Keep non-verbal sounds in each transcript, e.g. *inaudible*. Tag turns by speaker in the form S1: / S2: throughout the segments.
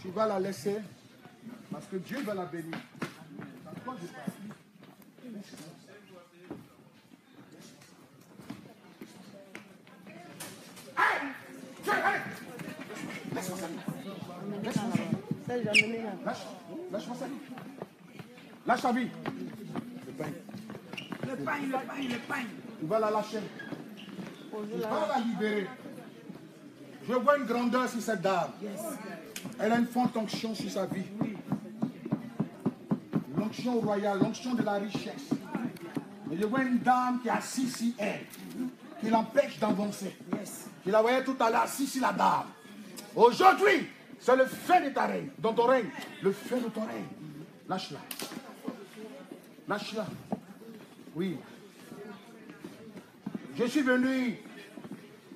S1: Tu vas la laisser parce que Dieu va la bénir. Lâche, lâche-moi ça. Lâche ta vie. Le pain.
S2: Le pain, le pain, le pain.
S1: Tu vas la lâcher. Tu vas la libérer. Je vois une grandeur sur cette dame. Elle a une forte onction sur sa vie. L'onction royale, l'onction de la richesse. Et je vois une dame qui est assise ici, elle, qui l'empêche d'avancer. Tu la voyais tout à l'heure assise sur la dame. Aujourd'hui, c'est le feu de ta règne, dans ton règne. Le feu de ton règne. Lâche-la. Lâche-la. Oui. Je suis venu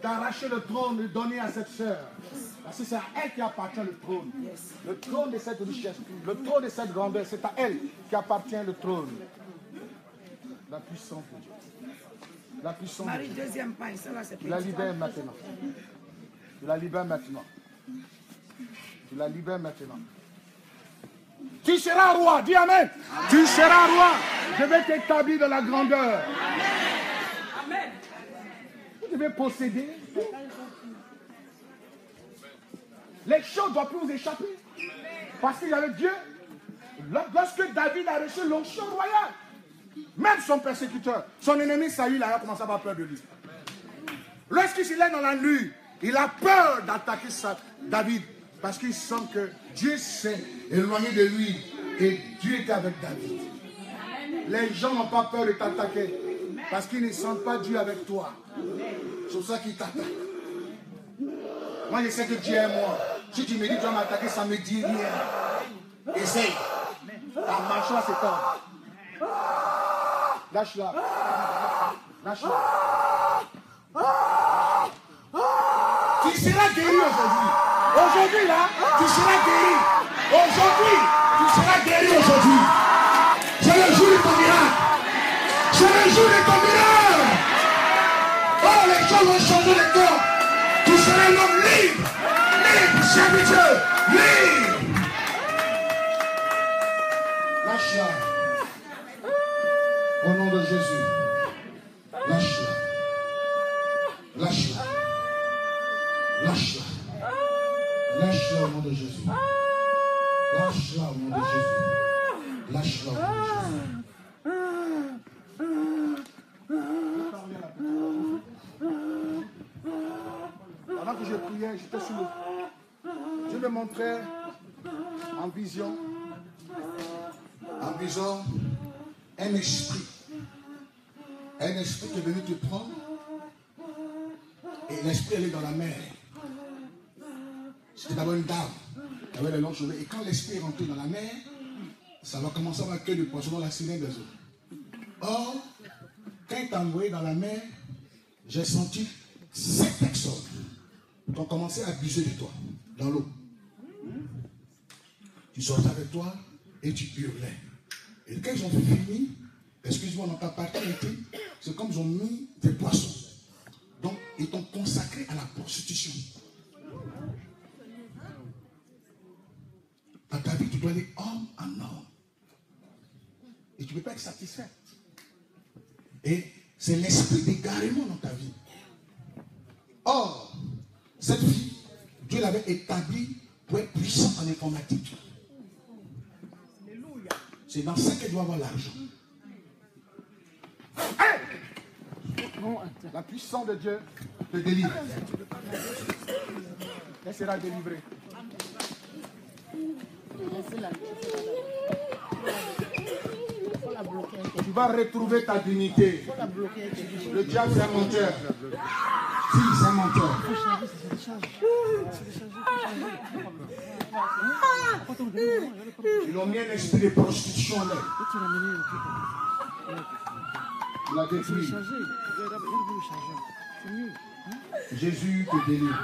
S1: d'arracher le trône et de donner à cette sœur. Parce que c'est à elle qui appartient le trône. Le trône de cette richesse, le trône de cette grandeur, c'est à elle qui appartient le trône. La puissance de Dieu. La puissance de
S2: Marie,
S1: Dieu.
S2: deuxième pain, ça là c'est
S1: Tu la
S2: petit.
S1: libères maintenant. Tu la libères maintenant. Tu la libères maintenant. Tu seras roi, dis Amen. Tu seras roi. Je vais t'établir dans la grandeur.
S2: Amen.
S1: Vous devez posséder. Les choses doivent plus vous échapper. Parce qu'il y avait Dieu. Lorsque David a reçu l'onction royale, même son persécuteur, son ennemi Saül, a commencé à avoir peur de lui. Lorsqu'il est dans la nuit, il a peur d'attaquer David parce qu'il sent que Dieu s'est éloigné de lui et Dieu était avec David. Les gens n'ont pas peur de t'attaquer parce qu'ils ne sentent pas Dieu avec toi. C'est pour ça qu'ils t'attaquent. Moi, je sais que Dieu est moi. Si tu me dis que tu vas m'attaquer, ça me dit rien. Essaye. Ta mâchoire s'étend. Lâche-la. Lâche-la. Tu seras guéri aujourd'hui. Aujourd'hui, là, tu seras guéri. Aujourd'hui, tu seras guéri aujourd'hui. C'est le jour de ton miracle. Oh, les choses vont changer de corps. Tu seras un homme libre. Libre, serviteur. Libre. Lâche-la. Au nom de Jésus. Lâche-la. Lâche-la. Lâche-la. Lâche-la au nom de Jésus. Lâche-la au nom de Jésus. Lâche-la au nom de Jésus. Pendant que je priais, j'étais sur montrait en vision, en vision, un esprit. Un esprit qui est venu te prendre. Et l'esprit, elle est dans la mer. C'était d'abord une dame qui avait les longs cheveux. Et quand l'esprit est rentré dans la mer, ça va commencer à queue de poisson dans la sirène des eaux. Or, quand il t'a envoyé dans la mer, j'ai senti sept personnes qui ont commencé à abuser de toi dans l'eau. Tu sortais avec toi et tu hurlais. Et quand ils ont fini, excuse-moi, dans ta partie intime, c'est comme ils ont mis des poissons. Donc, ils t'ont consacré à la prostitution. Dans ta vie, tu dois aller homme en homme. Et tu ne peux pas être satisfait. Et c'est l'esprit d'égarement dans ta vie. Or, cette fille, Dieu l'avait établie pour être puissante en informatique. C'est dans ça qu'elle doit avoir l'argent. Hey! La puissance de Dieu te délivre. Elle sera délivrée. Tu vas retrouver ta dignité. Le diable, c'est un menteur. Si, c'est un menteur. Ils ont mis un esprit de prostitution elle. Il a détruit. Jésus te délivre.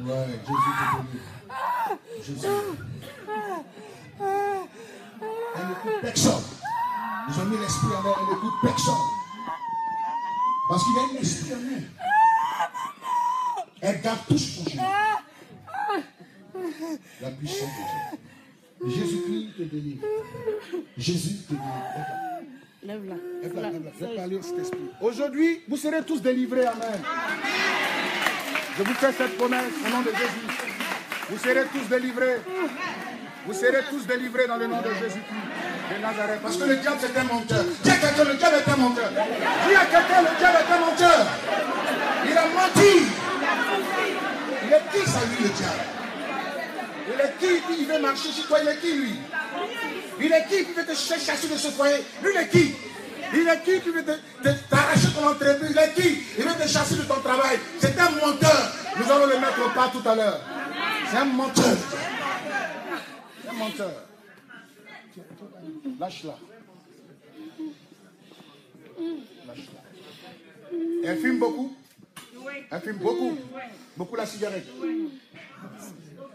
S1: Ouais, Jésus te délivre. Jésus. Elle n'écoute personne. Ils ont mis l'esprit en elle, elle n'écoute personne. Parce qu'il y a un esprit en elle. Elle garde tout son génie. La puissance de Dieu. Jésus-Christ te délivre. Jésus te délivre.
S2: Lève-la.
S1: Lève-la, lève-la. Parler au Saint-Esprit. Aujourd'hui, vous serez tous délivrés. Amen. Je vous fais cette promesse au nom de Jésus. Vous serez tous délivrés. Vous serez tous délivrés dans le nom de Jésus-Christ de Nazareth. Parce que le diable, c'est un menteur. Dis à quelqu'un, le diable est un menteur. Dis à quelqu'un, le diable est un menteur. Il a menti. Il est qui ça, lui, le diable? Il est qui il veut marcher sur toi. Il est qui, lui? Il est qui qui veut te chasser de ce foyer? Lui, il est qui? Il est qui qui veut t'arracher ton entreprise? Il est qui? Il veut te chasser de ton travail? C'est un menteur. Nous allons le mettre au pas tout à l'heure. C'est un menteur. C'est un menteur. Lâche-la. Lâche-la. Elle fume beaucoup? Elle fume beaucoup Beaucoup la cigarette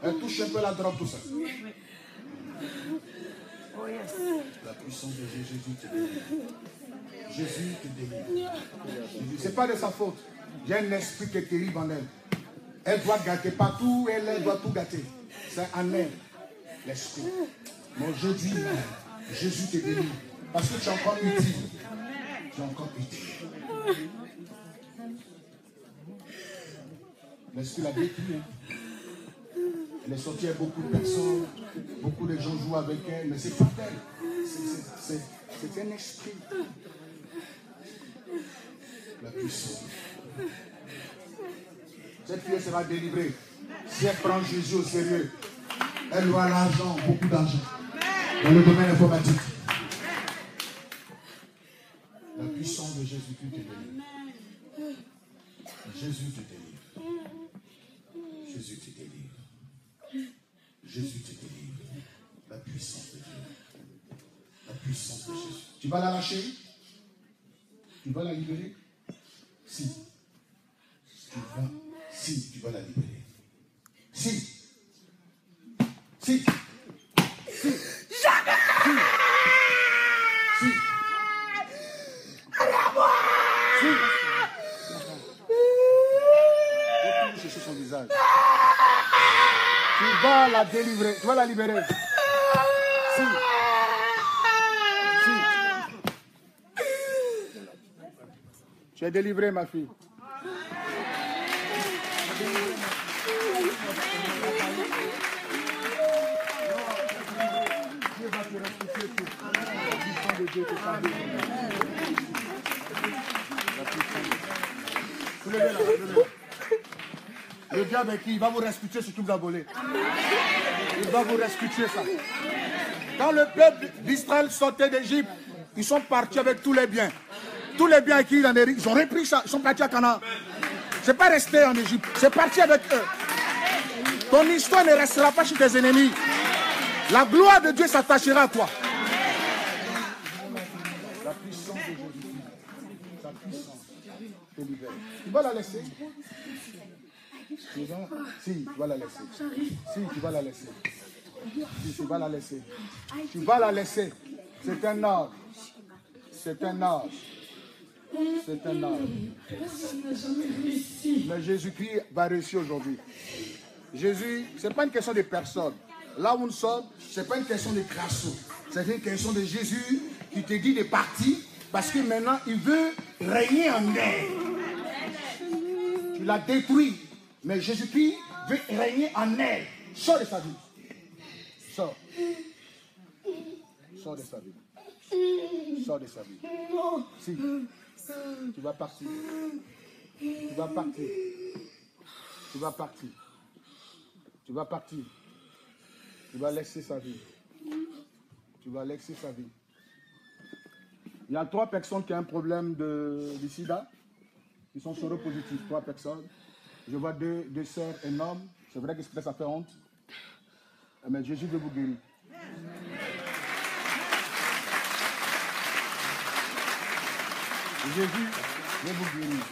S1: Elle touche un peu la drogue, tout ça.
S2: Oh yes.
S1: La puissance de Jésus te délivre. Jésus te délivre. Jésus- C'est pas de sa faute. Il y a un esprit qui est terrible en elle. Elle doit gâter partout, elle, elle doit tout gâter. C'est en elle, l'esprit. Mais aujourd'hui, Jésus te délivre. Parce que tu es encore utile. Tu es encore utile. L'esprit l'a détruit. hein. Elle est sortie avec beaucoup de personnes. Beaucoup de gens jouent avec elle. Mais c'est pas elle. C'est- un esprit. La puissance. Cette fille sera délivrée. Si elle prend Jésus au sérieux, elle aura l'argent, beaucoup d'argent. Dans le domaine informatique. La puissance de Jésus-Christ délivre. Jésus te. Jésus te délivre. Jésus te délivre. La puissance de Dieu. La puissance de Jésus. Tu vas la lâcher Tu vas la libérer? Si. Tu vas. Si, tu vas la libérer. Si. Si. Si. Tu vas la délivrer. Tu vas la libérer. Si. Si. Tu es délivrée, ma fille. Dieu va te. La de Dieu. Le diable qui? Il va vous restituer ce que vous avez volé. Il va vous restituer ça. Quand le peuple d'Israël sortait d'Égypte, ils sont partis avec tous les biens. Tous les biens acquis en ils ont repris ça, ils sont partis à Canaan. C'est pas resté en Égypte, c'est parti avec eux. Ton histoire ne restera pas chez tes ennemis. La gloire de Dieu s'attachera à toi. La puissance de Jésus-Christ, sa puissance. Tu vas la laisser? Vas- Si, tu vas la laisser. Si, tu vas la laisser. Si, tu vas la laisser. Tu vas la laisser. C'est un ordre. C'est un ordre. C'est un ordre. Mais Jésus-Christ va réussir aujourd'hui. Jésus, ce n'est pas une question de personne. Là où nous sommes, ce n'est pas une question de crasso. C'est une question de Jésus qui te dit de partir parce que maintenant il veut régner en elle. Tu l'as détruit, mais Jésus-Christ veut régner en elle. Sors de sa vie. Sors. Sors de sa vie. Sors de sa vie. Si. Tu vas partir. Tu vas partir. Tu vas partir. Tu vas partir. Tu vas laisser sa vie. Tu vas laisser sa vie. Il y a trois personnes qui ont un problème de, de sida. Ils sont séropositifs. Trois personnes. Je vois deux, deux sœurs énormes. C'est vrai que ça fait honte. Mais Jésus veut vous guérir. Jésus veut vous guérir.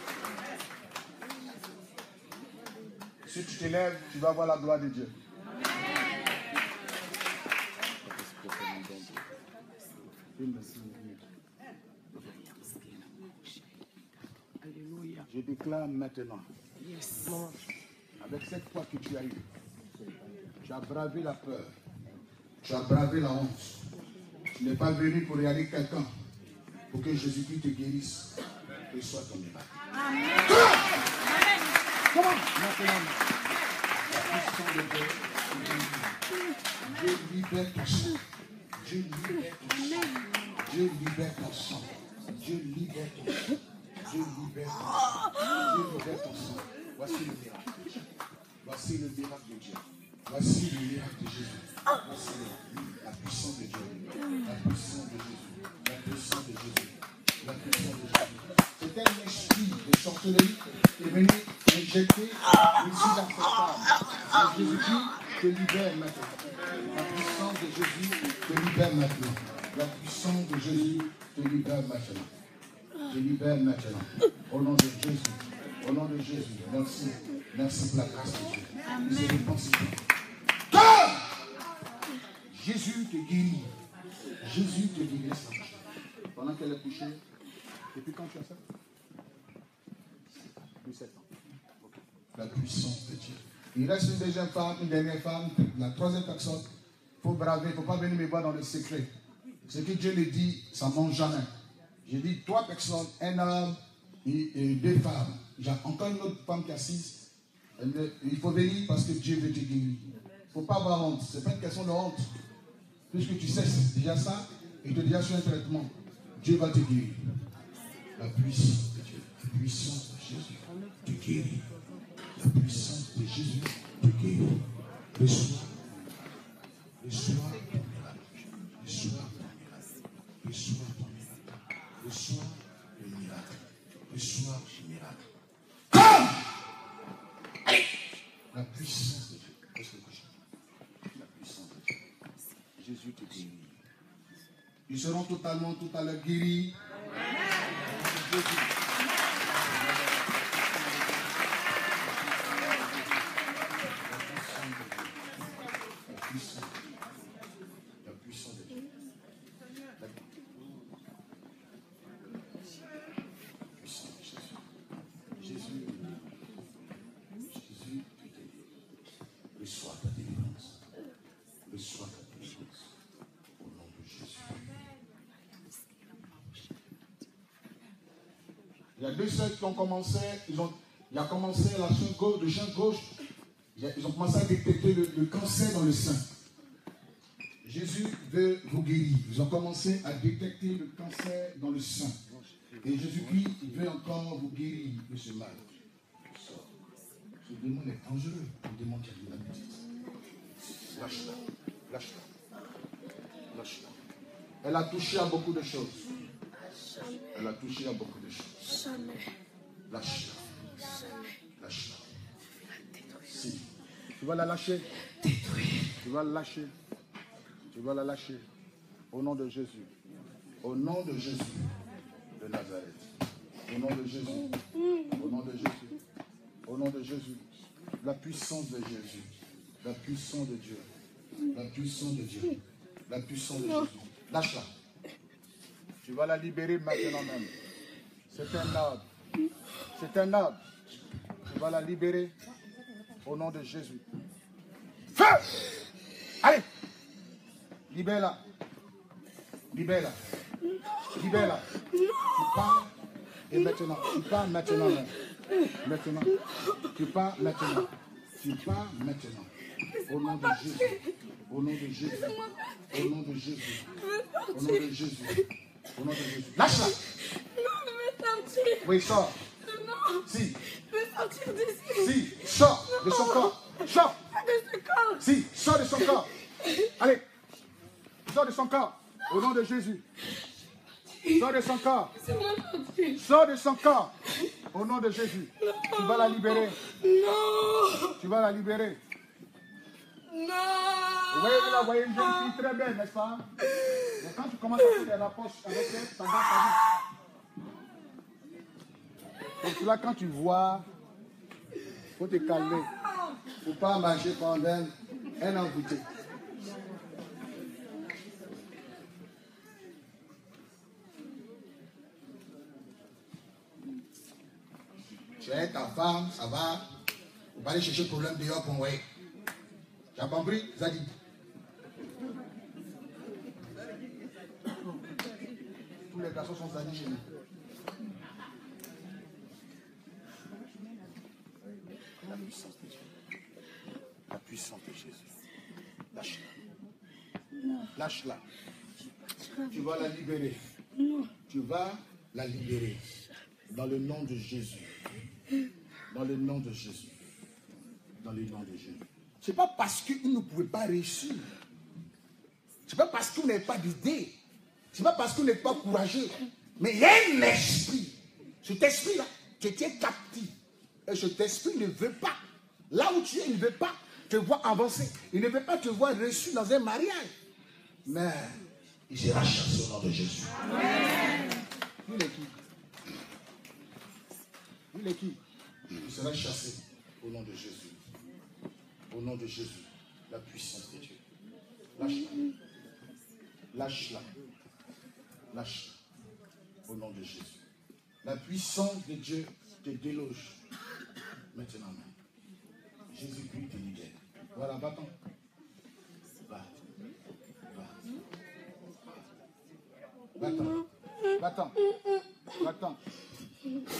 S1: Si tu t'élèves, tu vas voir la gloire de Dieu. Je déclare maintenant,
S2: Yes.
S1: avec cette foi que tu as eue, Tu as bravé la peur. Tu as bravé la honte. Tu n'es pas venu pour regarder quelqu'un. Pour que Jésus-Christ te guérisse. Et soit ton miracle. Comment Maintenant. La puissance de Dieu. Dieu libère ton sang. Dieu libère ton sang. Dieu libère ton sang. Dieu libère ton sang. Dieu libère ton sang. Dieu libère ton sang. Voici le miracle. Voici le miracle de Dieu. Voici le miracle de Jésus. Voici la puissance de Dieu. La puissance de Jésus. La puissance de Jésus. La puissance de Jésus. C'est un esprit de sorcellerie qui est venu injecter ici dans cette femme. Jésus-Christ te libère maintenant. La puissance de Jésus te libère maintenant. La puissance de Jésus te libère maintenant. Te libère maintenant. Au nom de Jésus. Au nom de Jésus. Merci. Merci pour la grâce de Dieu. Nous allons penser. Jésus te guérit. Jésus te guérit. Pendant qu'elle est couchée. Depuis quand tu as ça Depuis 7 ans. La puissance de Dieu. Il reste une deuxième femme, une dernière femme, la troisième personne. Il faut braver, il ne faut pas venir me voir dans le secret. Ce que Dieu le dit, ça ne mange jamais. J'ai dit trois personnes, un homme et, deux femmes. J'ai encore une autre femme qui est assise. Il faut venir parce que Dieu veut te guérir. Il ne faut pas avoir honte. Ce n'est pas une question de honte. Puisque tu sais déjà ça, et tu es déjà sur un traitement. Dieu va te guérir. La puissance de Dieu. La puissance de Jésus te guérit. La puissance de Jésus te guérit. Ton miracle. Reçois ton miracle. Reçois ton miracle. Reçois le miracle. Reçois le miracle. Comme La puissance de Dieu. La puissance de Dieu. Jésus te guérit. Ils seront totalement tout à l'heure guéris. Jésus. La puissance de Dieu. La puissance de Dieu. La puissance de Jésus. Jésus. Jésus te guérit. Reçois ta délivrance. Reçois ta délivrance. Au nom de Jésus. Il y a deux sœurs ont commencé, ils ont, il a commencé la chaîne gauche, le champ gauche, ils ont commencé à détecter le, cancer dans le sein. Jésus veut vous guérir. Ils ont commencé à détecter le cancer dans le sein. Et Jésus-Christ, veut encore vous guérir de ce mal. Ce démon est dangereux. Le démon qui a dit la. Lâche-la. Lâche-la. Lâche-la. Elle a touché à beaucoup de choses. Elle a touché à beaucoup de choses. Lâche-la. Lâche-la. Si. Tu vas la lâcher. Tu vas la lâcher. Tu vas la lâcher. Au nom de Jésus. Au nom de Jésus de Nazareth. Au nom de Jésus. Au nom de Jésus. Au nom de Jésus. La puissance de Jésus. La puissance de Dieu. La puissance de Dieu. La puissance de Jésus. Lâche-la. Tu vas la libérer maintenant même. C'est un ordre. C'est un ordre. Tu vas la libérer au nom de Jésus. Feu Allez Libère-la. Libère-la. Libère-la. Tu pars et maintenant. Tu pars maintenant. Maintenant. Tu pars maintenant. Tu pars maintenant. Au nom de Jésus. Au nom de Jésus. Au nom de Jésus. Au nom de Jésus. Au nom de Jésus. Lâche-la. Oui, sors.
S3: Non,
S1: Si.
S3: je vais sortir d'ici.
S1: Si. Sors de son corps. Sors.
S3: Pas de ce corps.
S1: Si. Sors de son corps. Allez. Sors de son corps. Au nom de Jésus. Sors de son corps. Sors de son corps. Au nom de Jésus. Tu vas la libérer.
S3: Non,
S1: Tu vas la libérer.
S3: non.
S1: Vous voyez, vous la voyez une jeune fille très belle, n'est-ce pas? Mais quand tu commences à faire des rapproches avec elle, ça va vie. Donc là, quand tu vois, il faut te calmer. Il ne faut pas marcher pendant un envoûté. Tu es ta femme, ça va. Vous pas aller chercher problème dehors pour envoyer. As compris, Zadie Tous les garçons sont Zadie chez nous. La puissance de Dieu. La puissance de Jésus. Lâche-la. Lâche-la. Tu vas la libérer. Tu vas la libérer. Dans le nom de Jésus. Dans le nom de Jésus. Dans le nom de Jésus. Ce n'est pas parce qu'il ne pouvait pas réussir. Ce n'est pas parce que vous pas d'idée. Ce n'est pas parce que vous n'êtes pas courageux. Mais il y a un esprit. Cet esprit-là, tu étais captif. Et cet esprit ne veut pas. Là où tu es, il ne veut pas te voir avancer. Il ne veut pas te voir reçu dans un mariage. Mais il sera chassé au nom de Jésus. Il est qui? Il est qui? Il sera chassé au nom de Jésus. Au nom de Jésus. La puissance de Dieu. Lâche-la. Lâche-la. Lâche-la. Au nom de Jésus. La puissance de Dieu te déloge. Maintenant. Jésus-Christ te libère. Voilà, va-t'en. Va. Va. Va-t'en. Va-t'en. Va-t'en.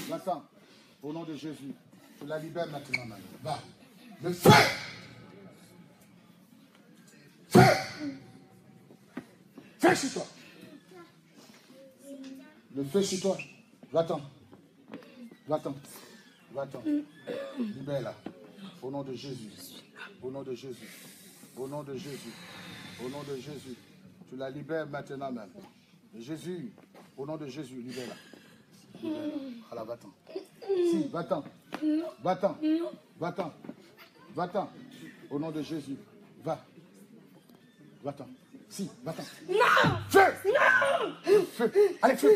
S1: Va-t'en. Au nom de Jésus. Tu la libères maintenant, maman. Va. Le feu. Feu. Feu sur toi. Le feu sur toi. Va-t'en. Va-t'en. Va-t'en. Libère-la. Au nom de Jésus. Au nom de Jésus. Au nom de Jésus. Au nom de Jésus. Tu la libères maintenant même. Jésus. Au nom de Jésus, libère-la. Libère-la. Alors va-t'en. Si, va-t'en. Va-t'en. Va-t'en. Va-t'en. Au nom de Jésus. Va. Va-t'en. Si, va-t'en.
S3: Non
S1: Feu
S3: Non
S1: Feu Allez, feu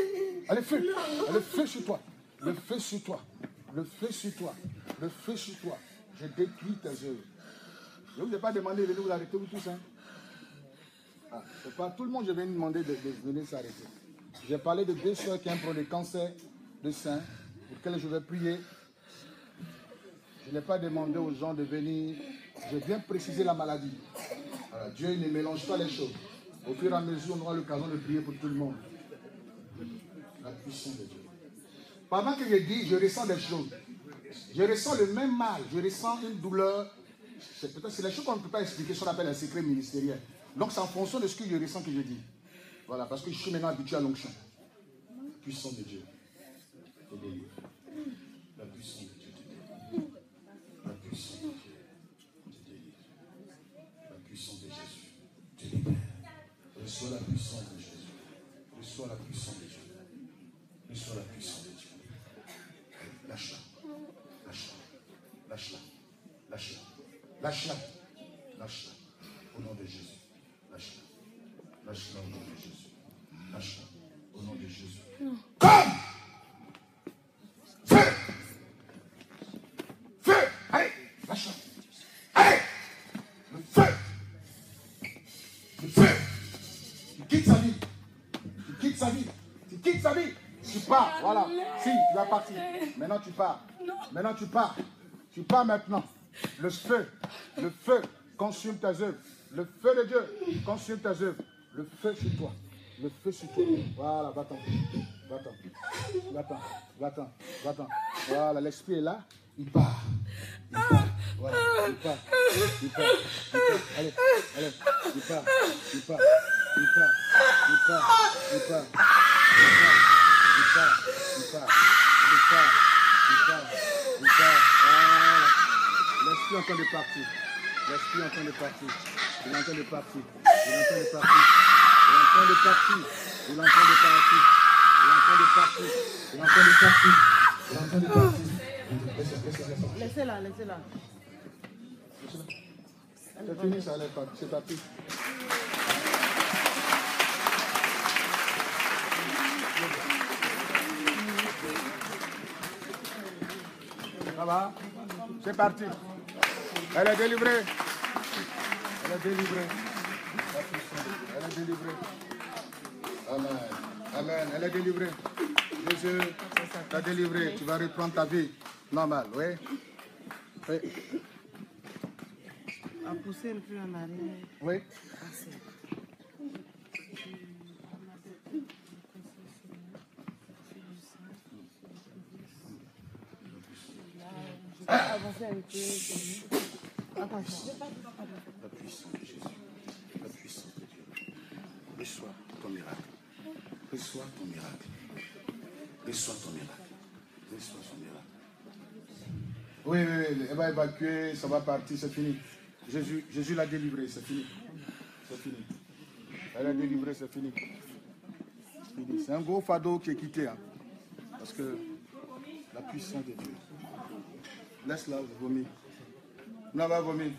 S1: Allez, feu Allez, feu sur toi Le feu sur toi Le feu sur toi Le feu sur toi Je détruis tes œuvres. Je ne vous ai pas demandé de vous arrêter, vous tous. Hein? Ah, tout le monde, je vais demander de, venir s'arrêter. J'ai parlé de deux soeurs qui ont un problème de cancer de sein, pour lesquelles je vais prier. Je n'ai pas demandé aux gens de venir. Je viens préciser la maladie. Dieu ne mélange pas les choses. Au fur et à mesure, on aura l'occasion de prier pour tout le monde. La puissance de Dieu. Pendant que je dis, je ressens des choses. Je ressens le même mal. Je ressens une douleur. C'est peut-être les choses qu'on ne peut pas expliquer, ce qu'on appelle un secret ministériel. Donc c'est en fonction de ce que je ressens que je dis. Voilà, parce que je suis maintenant habitué à l'onction. La puissance de Dieu te délivre. La puissance de Dieu te délivre. La puissance de Dieu te délivre. La puissance de Jésus te libère. Reçois la puissance de Jésus. Reçois la puissance de Dieu. Reçois la puissance de Dieu. Lâche-la. Lâche-la. Lâche-la. Lâche-la. Lâche-la. Au nom de Jésus. Lâche-la. Lâche-la au nom de Jésus. Lâche-la. Au nom de Jésus. Comme Feu Feu Allez Lâche-la. Allez Le feu Le feu Tu quittes sa vie. Tu quittes sa vie. Tu quittes sa vie. Tu pars. Voilà. Si, tu vas partir. Maintenant, tu pars. Maintenant, tu pars. Tu pars maintenant. Le feu. Le feu consume tes œuvres. Le feu de Dieu consume tes œuvres. Le feu sur toi. Le feu sur toi. Voilà, va-t'en. Va-t'en. Va-t'en. Va-t'en. Va-t'en. Voilà, l'esprit est là. Il part. Il part. Voilà. Il part. Il part. Il part. Allez. Allez. Il part. Il part. Il part. Il part. Il part. Il part. Il part. Il part. Il part. Il part. L'esprit est en train de partir. L'esprit est en train de partir. Il est en train de partir. Il est en train de partir. Il est en train de partir. Il est en train de partir. Il est en train de partir. Il est en train de partir. Il est en train de partir. Laissez, laissez, laissez.
S2: Laissez-la, laissez-la.
S1: C'est fini, ça allait pas. C'est parti. Ça va? C'est parti. Elle est délivrée. Elle est délivrée. Elle est délivrée. Amen. Amen. Elle est délivrée. Jésus t'a délivré. Tu vas reprendre ta vie normale, oui? Oui.
S2: va pousser un peu en arrière.
S1: Oui.
S2: Avancer un peu.
S1: La puissance de Jésus. La puissance de Dieu. Reçois ton miracle. Reçois ton miracle. Reçois ton miracle. Reçois ton miracle. Oui, oui, oui, elle va évacuer, ça va partir, c'est fini. Jésus, Jésus l'a délivré, c'est fini. C'est fini. Elle a délivré, c'est fini. C'est un gros fardeau qui est quitté. hein. Parce que la puissance de Dieu. Laisse-la vomir. On va vomir.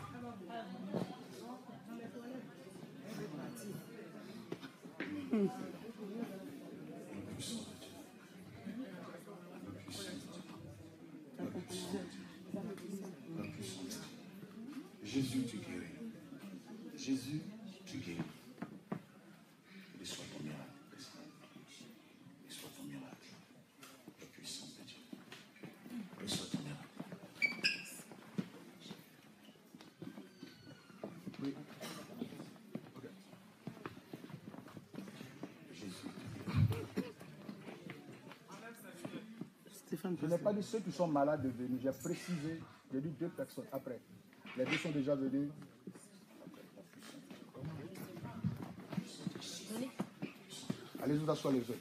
S1: Jésus, tu guéris. Jésus, tu guéris. Reçois ton miracle. Reçois ton miracle. La puissance de Dieu. Reçois ton miracle. Oui. Ok. Jésus.
S2: Stéphane,
S1: Je n'ai pas dit ceux qui sont malades de venir. J'ai précisé. J'ai dit deux personnes après. Les deux sont déjà venus. Allez vous asseoir les autres.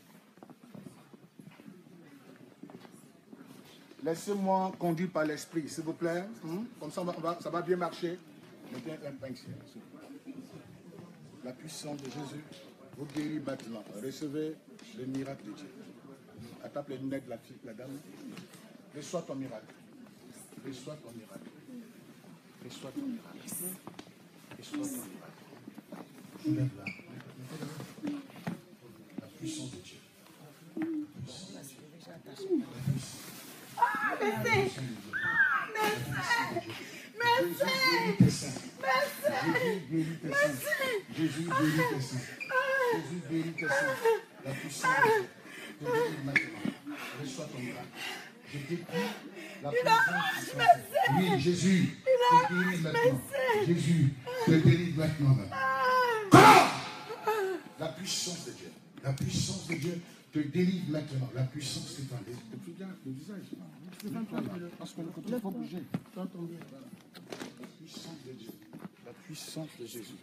S1: Laissez-moi conduire par l'esprit, s'il vous plaît. Hmm? Comme ça, ça va bien marcher. La puissance de Jésus vous guérit maintenant. Recevez le miracle de Dieu. Attaque les lunettes la dame. Reçois ton miracle. Reçois ton miracle. Reçois ton miracle. Reçois ton miracle puissance de Dieu.
S2: Ah, merci. Merci.
S1: Jésus guérit tes seins. Jésus guérit tes seins. Jésus guérit tes seins. La puissance de Dieu. te guérit maintenant. Reçois ton miracle. Je t'écris la présence du Saint. Oui, Jésus te guérit maintenant. Jésus te guérit maintenant. Comment La puissance de Dieu. La puissance de Dieu maintenant. La puissance de Dieu. Depuis bien le visage. Parce que le côté, il faut bouger. La puissance de Dieu. La puissance de Jésus.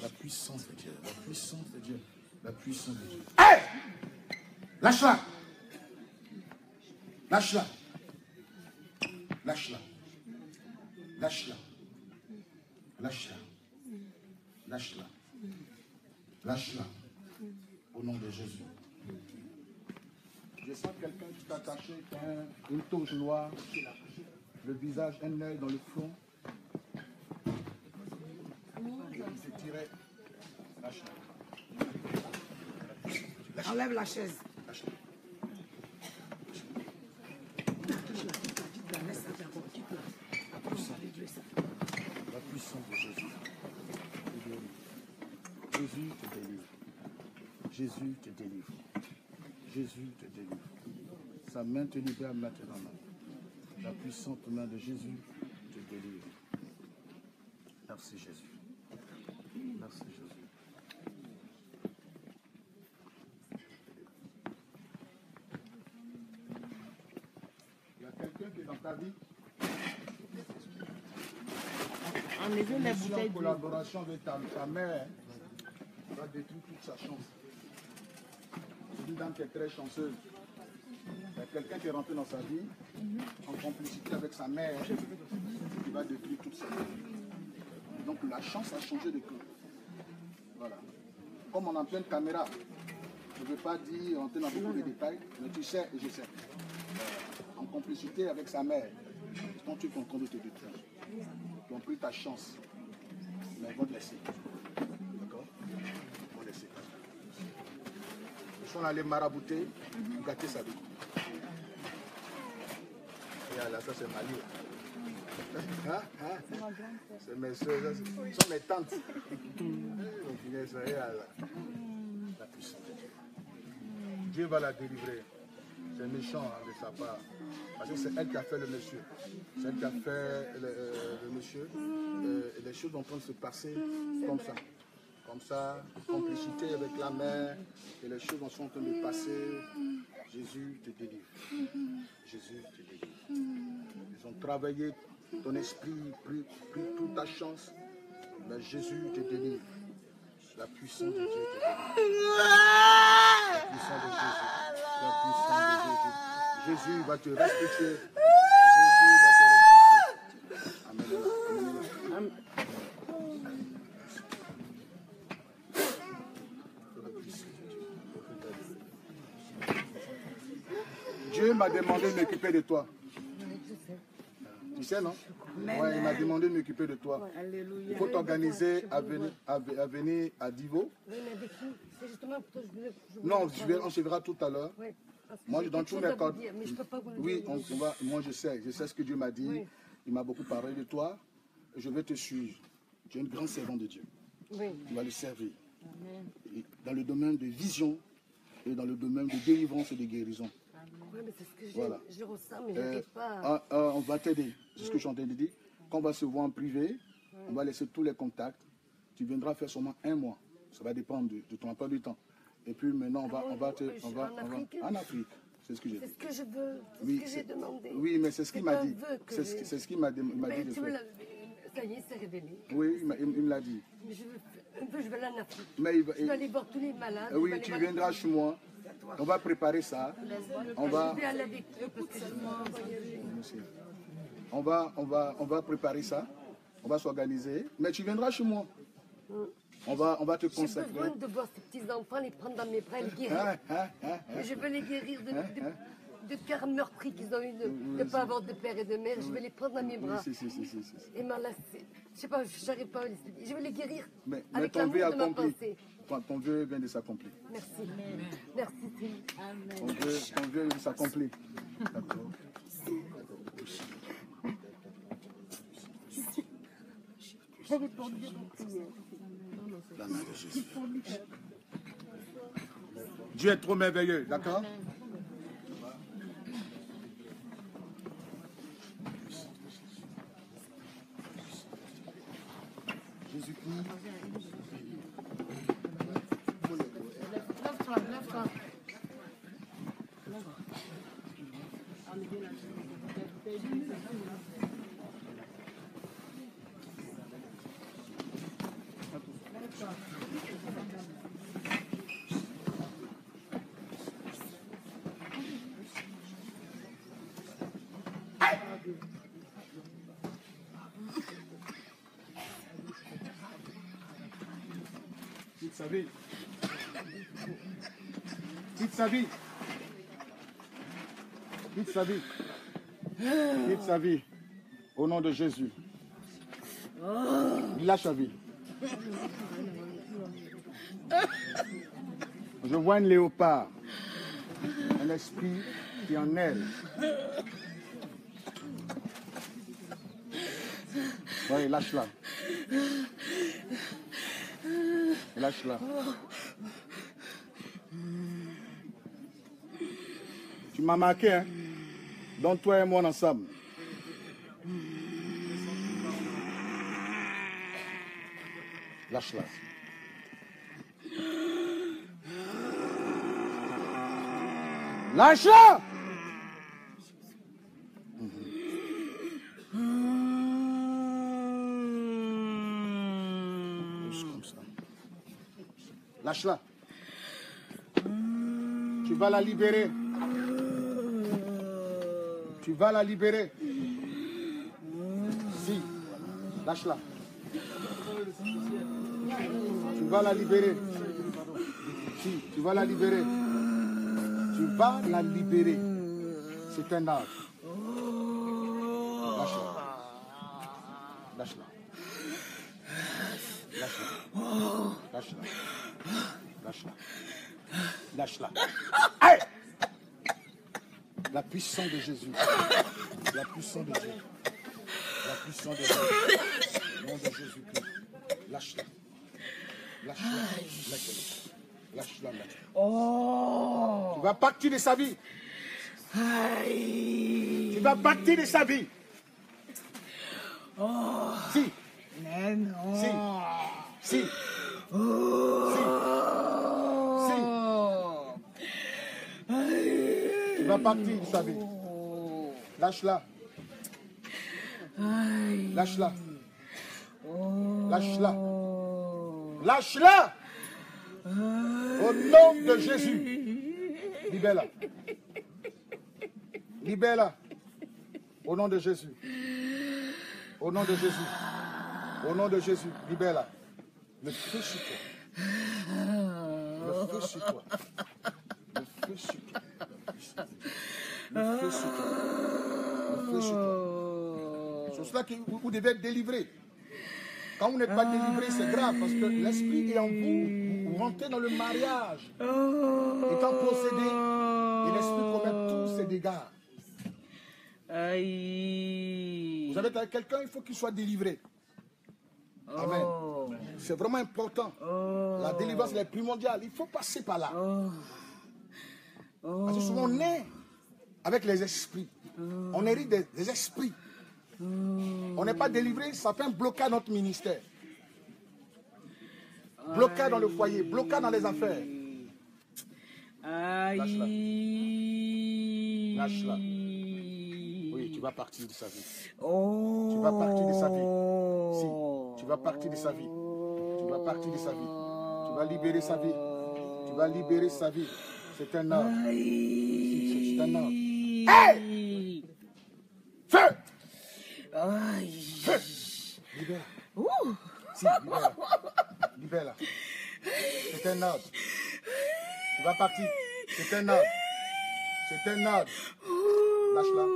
S1: La puissance de Dieu. La puissance de Dieu. La puissance de Dieu. Hé Lâche-la. Lâche-la. Lâche-la. Lâche-la. Lâche-la. Lâche-la. Lâche-la. Au nom de Jésus. Je sens quelqu'un qui t'a attaché, qui a un- une touche noire, le visage, un œil dans le front. Il s'est tiré.
S2: Enlève la chaise. On va régler ça.
S1: La puissance de Jésus. Jésus te délivre. Jésus te délivre. Jésus te délivre. Sa main te libère maintenant. La puissante main de Jésus te délivre. Merci Jésus. Merci Jésus. Il y a quelqu'un qui est dans ta vie en collaboration avec ta, ta mère, va détruire toute sa chance. Qui est très chanceuse. A quelqu'un qui est rentré dans sa vie en complicité avec sa mère qui va détruire toute sa vie. Donc la chance a changé de camp. Voilà. Comme on est en pleine caméra, je ne veux pas dire, rentrer dans beaucoup de détails, mais tu sais et je sais. En complicité avec sa mère, quand tu es en train de te détruire qui ont pris ta chance. Mais ils vont. D'accord Ils vont laisser. Sont allés marabouter, gâter sa vie. Et là, ça c'est Mali. Hein? Hein? C'est mes soeurs, ce sont mes tantes. Là. La puissance de Dieu. Dieu va la délivrer. C'est méchant hein, de sa part. Parce que c'est elle qui a fait le monsieur. C'est elle qui a fait le, euh, le monsieur. Euh, les choses vont se passer comme ça. Comme ça, complicité avec la mère. Et les choses sont en train de passer. Jésus te délivre. Jésus te délivre. Ils ont travaillé ton esprit, pris, toute ta chance. Mais Jésus te délivre. La puissance de Dieu. La puissance de Jésus. La puissance de Jésus. Jésus va te respecter. Jésus va te respecter. Amen. Amen. Dieu m'a demandé de m'occuper de toi. Tu sais, non? Ouais, il m'a demandé de m'occuper de toi. Il faut t'organiser à venir à, à venir à Divo. Non, je vais, on se verra tout à l'heure. Moi, dans tous mes
S2: le
S1: Oui, on, va, moi je sais, je sais ce que Dieu m'a dit. Il m'a beaucoup parlé de toi. Je vais te suivre. Tu es une grande servante de Dieu. Tu vas le servir. Dans le domaine de vision et dans le domaine de délivrance et de guérison.
S2: Oui, mais c'est ce que j'ai.
S1: Voilà.
S2: Je ressens, mais je
S1: Euh,
S2: pas.
S1: ah, ah, on va t'aider. C'est ce que je suis en train de dire. Quand on va se voir en privé, on va laisser tous les contacts. Tu viendras faire seulement un mois. Ça va dépendre de, de ton emploi du temps. Et puis maintenant, on va, on va te. On va,
S2: en
S1: on va-
S2: Afrique.
S1: en Afrique. C'est ce que j'ai
S2: C'est
S1: dit.
S2: ce que je veux. C'est
S1: Oui,
S2: ce que j'ai demandé.
S1: Oui, mais c'est ce qu'il m'a dit. C'est ce, qu'il m'a dit,
S2: Mais
S1: de
S2: tu
S1: faire.
S2: Ça y est, c'est révélé.
S1: Oui, il il me l'a dit.
S2: Mais je veux. Un peu, je vais aller en Afrique.
S1: Mais il va-
S2: Je aller voir tous les malades. Je
S1: oui, tu viendras chez moi. On va préparer ça. On va, on va, on va, on va préparer ça. On va s'organiser. Mais tu viendras chez moi. On va, on va te
S2: J'ai besoin
S1: consacrer.
S2: de voir ces petits-enfants, les prendre dans mes bras, les guérir.
S1: Hein, hein, hein,
S2: je veux les guérir de, de, de cœurs meurtris qu'ils ont eu de ne pas avoir de père et de mère. Je vais les prendre dans mes
S1: Oui,
S2: bras
S1: si, si, si, si,
S2: et m'enlacer. Je sais pas, j'arrive pas à les. Je vais les guérir
S1: Mais,
S2: avec l'amour de ma pensée.
S1: Ton, vœu vient de s'accomplir.
S2: Merci. Merci, Seigneur.
S1: Ton vœu, ton vœu vient de s'accomplir. D'accord. Dieu est trop merveilleux, d'accord? Jésus-Christ. front, left front. Left. Sa vie. Sa vie. Quitte sa vie. Au nom de Jésus. Lâche sa vie. Je vois un léopard. Un esprit qui en elle. Oui, lâche-la. Lâche-la. Tu m'as marqué, hein? Donc toi et moi ensemble. Lâche-la. Lâche-la! Lâche-la. Tu vas la libérer. Tu vas la libérer. Si. Lâche-la. Tu vas la libérer. Si, tu vas la libérer. Tu vas la libérer. C'est un âge. Lâche-la. Lâche-la. Lâche-la. Lâche-la. Lâche-la. Lâche-la. La puissance de Jésus. La puissance de Jésus. La puissance de Jésus. Au nom de Jésus-Christ. Lâche-la. Lâche-la. Lâche-la. Lâche-la. lâche-la. Tu vas partir de sa vie.
S3: Aïe.
S1: Tu vas partir de sa vie.
S3: Oh.
S1: Si,
S3: Mais non.
S1: Si. si,
S3: Oh.
S1: tu vas partir de sa vie. Lâche-la, lâche-la,
S3: Oh.
S1: lâche-la. Lâche-la Au nom de Jésus. Libère-la. Libère-la. Au nom de Jésus. Au nom de Jésus. Au nom de Jésus. Libère-la. Le feu sur toi. Le feu sur toi. Le feu sur toi. Le feu sur toi. Le feu sur toi. C'est cela que vous, devez être délivré. Quand vous n'êtes pas délivré, c'est grave parce que l'esprit est en vous. Vous rentrez dans le mariage. Étant possédé, et l'esprit commet tous ses dégâts.
S3: Aïe.
S1: Vous avez quelqu'un, il faut qu'il soit délivré. Amen.
S3: Oh.
S1: C'est vraiment important.
S3: Oh.
S1: La délivrance elle est primordiale. Il faut passer par là.
S3: Oh.
S1: Parce que souvent on est avec les esprits. On hérite des, des esprits. On n'est pas délivré, ça fait un blocage à notre ministère. Blocage dans le foyer, blocage dans les affaires.
S3: Aïe.
S1: Lâche-la. Oui, tu vas partir de sa vie.
S3: Oh.
S1: Tu vas partir de sa vie. Si, tu vas partir de sa vie. Tu vas partir de sa vie. Tu vas libérer sa vie. Tu vas libérer sa vie. C'est un.
S3: Aïe.
S1: C'est un ordre.
S3: Hey.
S1: Feu
S3: Aïe.
S1: Feu Libère.
S3: Ouh.
S1: Si, libère-la. Libère-la. C'est un ordre. Tu vas partir. C'est un ordre. C'est un ordre. Lâche-la.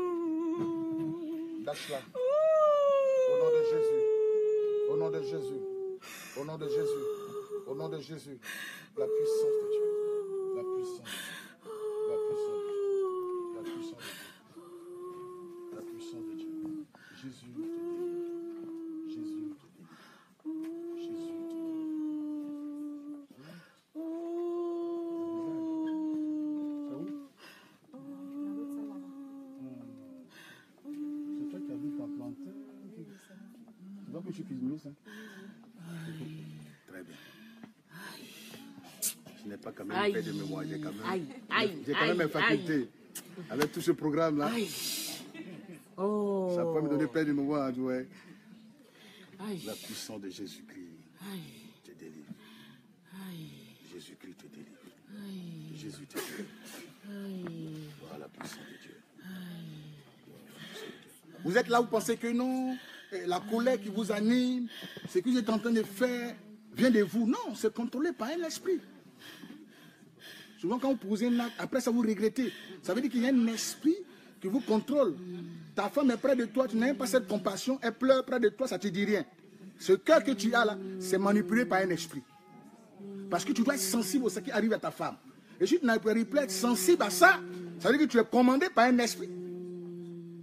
S1: Lâche-la. Au nom de Jésus. Au nom de Jésus. Au nom de Jésus. Au nom de Jésus. La puissance de Dieu. La puissance. La puissance. La puissance de Dieu. La puissance de Dieu. Jésus te délivre. Jésus te délivre. Jésus te délivre. C'est toi qui as vu ton plantain Tu vois que je suis cuisinier, ça Très bien. Je n'ai pas quand même
S3: Aïe.
S1: de mémoire, j'ai quand même,
S3: Aïe. Aïe.
S1: j'ai quand même mes facultés. Avec tout ce programme-là,
S3: Aïe. Oh.
S1: ça peut me donner plein de mémoire. La puissance de Jésus-Christ te délivre. Jésus-Christ te délivre. Jésus te délivre. Voilà la puissance de Dieu. Vous êtes là, vous pensez que non, la colère qui vous anime, ce que vous êtes en train de faire vient de vous. Non, c'est contrôlé par un esprit. Souvent, quand vous posez un acte, après ça, vous regrettez. Ça veut dire qu'il y a un esprit qui vous contrôle. Ta femme est près de toi, tu n'as pas cette compassion, elle pleure près de toi, ça ne te dit rien. Ce cœur que tu as là, c'est manipulé par un esprit. Parce que tu dois être sensible à ce qui arrive à ta femme. Et si tu n'arrives pas à être sensible à ça, ça veut dire que tu es commandé par un esprit.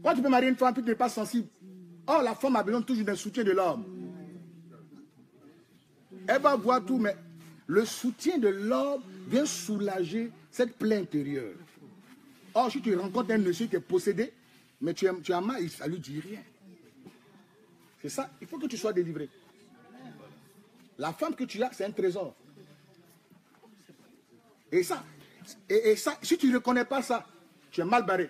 S1: Quand tu peux marier une femme puis tu n'es pas sensible, oh, la femme a besoin toujours d'un soutien de l'homme. Elle va voir tout, mais le soutien de l'homme vient soulager cette plaie intérieure. Or, si tu rencontres un monsieur qui est possédé, mais tu, as mal, ça lui dit rien. C'est ça, il faut que tu sois délivré. La femme que tu as, c'est un trésor. Et ça, et, et ça, si tu ne reconnais pas ça, tu es mal barré.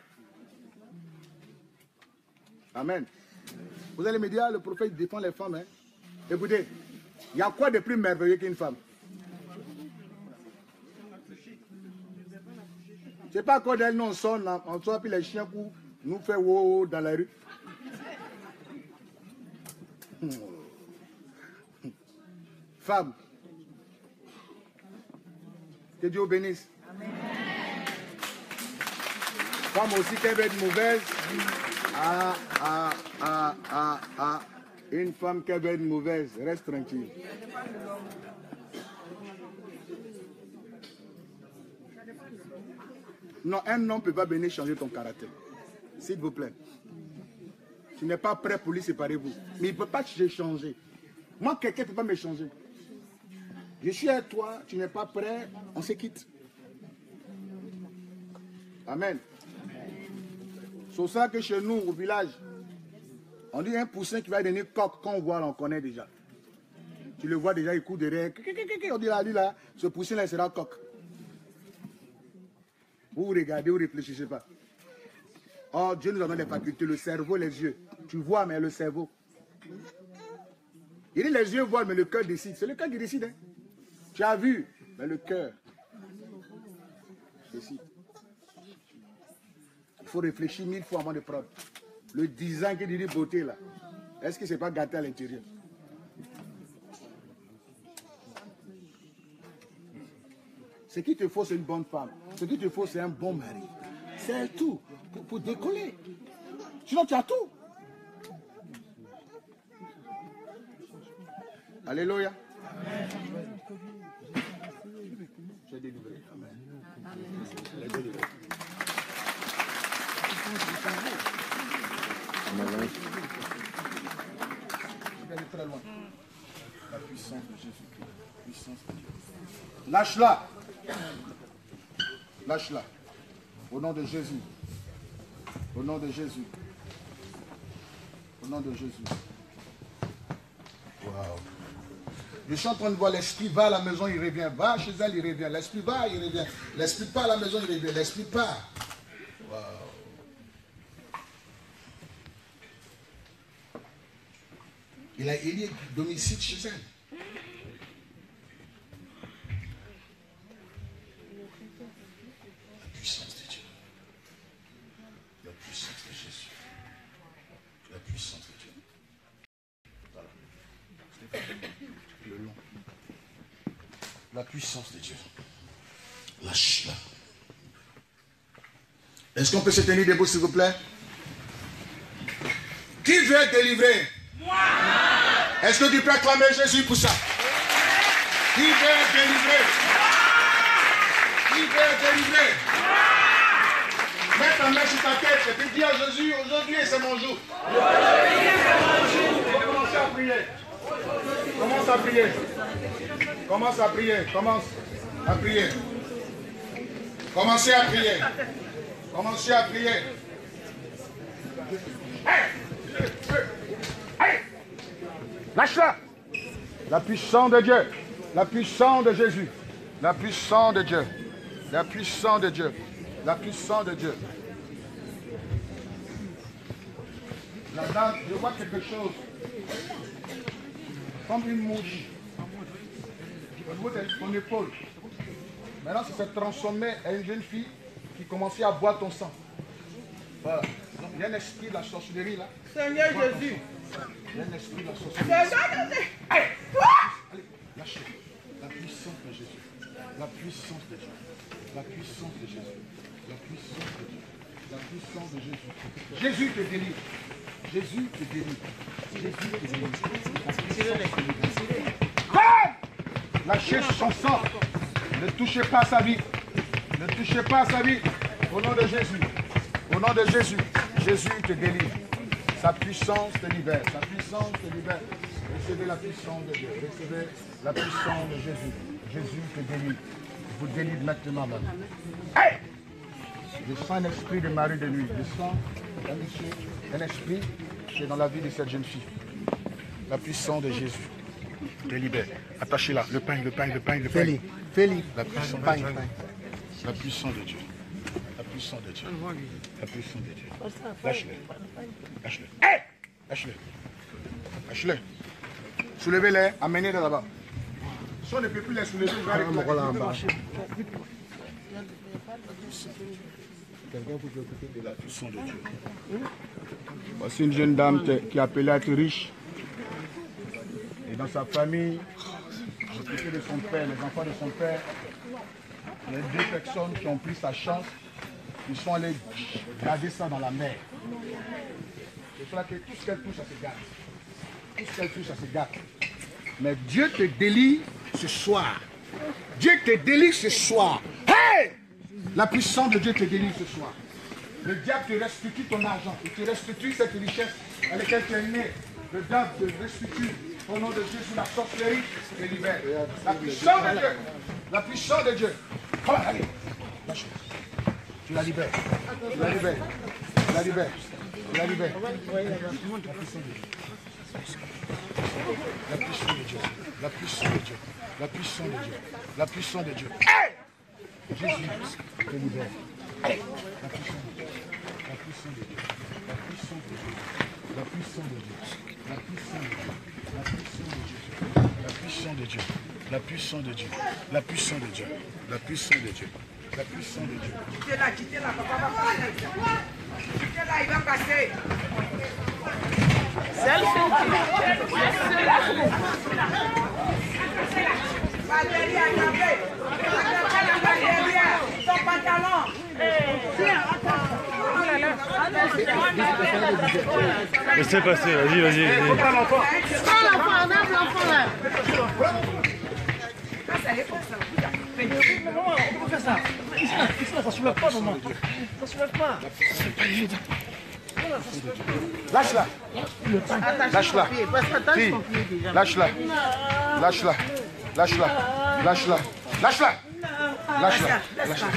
S1: Amen. Vous allez me dire, ah, le prophète défend les femmes. hein. Écoutez, il y a quoi de plus merveilleux qu'une femme? C'est pas quand elle nous on sonne, là, on sort, puis les chiens courent, nous fait wow dans la rue. *laughs* Femme. Que Dieu bénisse. Femme aussi qui veut être mauvaise. Ah, ah, ah, ah, ah. Une femme qui veut être mauvaise, reste tranquille. Non, un homme ne peut pas venir changer ton caractère. S'il vous plaît. Tu n'es pas prêt pour lui séparer vous. Mais il ne peut pas te changer. Moi, quelqu'un ne peut pas me changer. Je suis à toi, tu n'es pas prêt, on se quitte. Amen. C'est ça que chez nous, au village, on dit un poussin qui va donner coq, quand on voit, là, on connaît déjà. Tu le vois déjà, il court derrière. On dit là, lui là, ce poussin-là, il sera coq. Vous regardez, vous réfléchissez pas. Oh, Dieu nous a donné les facultés, le cerveau, les yeux. Tu vois, mais le cerveau. Il dit les yeux voient, mais le cœur décide. C'est le cœur qui décide. hein. Tu as vu, mais le cœur décide. Il faut réfléchir mille fois avant de prendre. Le design qui dit beauté là, est-ce que c'est pas gâté à l'intérieur? Ce qu'il te faut, c'est une bonne femme. Ce qu'il te faut, c'est un bon mari. C'est tout pour, pour décoller. Sinon, tu as tout. Alléluia. Tu es délivré. Es délivré. La puissance de Jésus-Christ. Lâche-la. Lâche-la. Au nom de Jésus. Au nom de Jésus. Au nom de Jésus. Waouh. Je suis en train de voir l'esprit va à la maison, il revient. Va chez elle, il revient. L'esprit va, il revient. L'esprit part à la maison, il revient. L'esprit. Waouh. Il a élu domicile chez elle. La puissance de Dieu. La puissance de Jésus. La puissance de Dieu. Voilà. Le long. La puissance de Dieu. Lâche-la. Est-ce qu'on peut se tenir debout, s'il vous plaît? Qui veut être délivré Moi Est-ce que tu peux acclamer Jésus pour ça? Qui veut être délivré Qui veut être délivré Mets ta main sur ta tête et puis dis à Jésus, aujourd'hui c'est mon jour. Commencez à prier. Commence à prier. Commence à prier. Commence à prier. Commencez à prier. Commencez à prier. Lâche-la. La puissance de Dieu. La puissance de Jésus. La puissance de Dieu. La puissance de Dieu. La puissance de Dieu. La dame, je vois quelque chose. Comme une mouche. Au niveau de ton épaule. Maintenant, ça s'est transformé en une jeune fille qui commençait à boire ton sang. Voilà. Il y a un esprit de la sorcellerie là.
S4: Seigneur Jésus.
S1: Il y a un esprit de la sorcellerie.
S4: Seigneur Jésus.
S1: Allez, lâchez. La puissance de Jésus. La puissance de Dieu. La puissance de Jésus. La puissance de Dieu. La puissance de Jésus. Jésus te délivre. Jésus te délivre. Jésus te délivre. Lâchez son sang. Ne touchez pas sa vie. Ne touchez pas sa vie. Au nom de Jésus. Au nom de Jésus. Jésus te délivre. Sa puissance te libère. Sa puissance te libère. Recevez la puissance de Dieu. Recevez la puissance de Jésus. Jésus te délivre. Vous délivre maintenant, même. Hey! Je sens un esprit de mari de nuit. Je sens un, un esprit qui est dans la vie de cette jeune fille. La puissance de Jésus te libère. Attachez-la. Le pain, le pain, le pain, le pain.
S5: Fais-le, fais-le.
S1: La puissance de
S5: Pain,
S1: Dieu.
S5: pain.
S1: La puissance de Dieu. La puissance de Dieu. La puissance de Dieu. Lâche-le. Lâche-le. Hey! Lâche-le. Lâche-le. Soulevez-les, amenez-les là-bas. Si on ne peut plus les soulever, on va les
S5: Gars, là en bas.
S1: La puissance de Dieu. Voici une jeune dame qui appelée à être riche. Et dans sa famille, de son père, les enfants de son père, a deux personnes qui ont pris sa chance, qui sont allés garder ça dans la mer. C'est cela que tout ce qu'elle touche, ça se gâte. Tout ce qu'elle touche, ça se gâte. Mais Dieu te délie ce soir. Dieu te délie ce soir. La puissance de Dieu te délivre ce soir. Le diable te restitue ton argent. Il te restitue cette richesse à laquelle tu es né. Le diable te restitue. Au nom de Jésus, la sorcellerie te libère. La puissance de Dieu. La puissance de Dieu. Voilà, allez. Tu la libères. Tu la libères. La libère. La libère. La puissance de Dieu. La puissance de Dieu. La puissance de Dieu. La puissance de Dieu. La puissance de Dieu. La puissance de Dieu. La puissance de Dieu. La puissance de Dieu. La puissance de Dieu. La puissance de Dieu. La puissance de Dieu. La puissance de Dieu. La puissance de Dieu. La puissance de Dieu.
S4: Quittez là, quittez là, papa va. Quittez là, il va passer. Derrière. Son Laissez passer, vas-y, vas-y. Prends l'enfant.
S5: Prends l'enfant, l'enfant là. Ça
S1: pour
S4: ça. Non, on peut faire ça.
S1: Ça pas, maman.
S4: Ça pas.
S1: C'est pas. Lâche-la. Lâche-la. Lâche-la. Lâche-la. Lâche-la. Lâche-la. Lâche-la. Lâche-la. Lâche-la.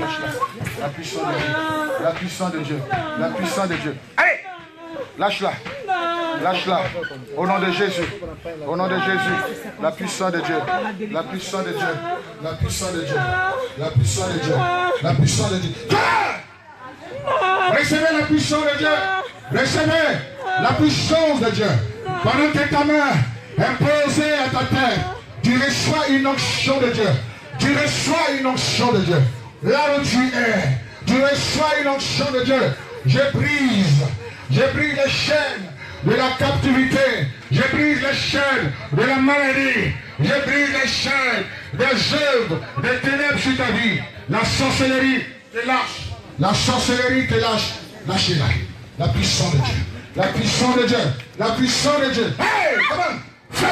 S1: Lâche-la. La puissance de Dieu. La puissance de Dieu. La puissance de Dieu. Allez Lâche-la. Lâche-la. Au nom de Jésus. Au nom de Jésus. La puissance de Dieu. La puissance de Dieu. La puissance de Dieu. La puissance de Dieu. La puissance de Dieu. Recevez la puissance de Dieu. Recevez la puissance de Dieu. Pendant que ta main est posée à ta tête, tu reçois une onction de Dieu. Tu reçois une onction de Dieu. Là où tu es, tu reçois une onction de Dieu. Je brise, je brise les chaînes de la captivité. Je brise les chaînes de la maladie. Je brise les chaînes des œuvres, des ténèbres sur ta vie. La sorcellerie te lâche. La sorcellerie te lâche. Lâchez-la. La puissance de Dieu. La puissance de Dieu. La puissance de Dieu. Hey, come on. Feu.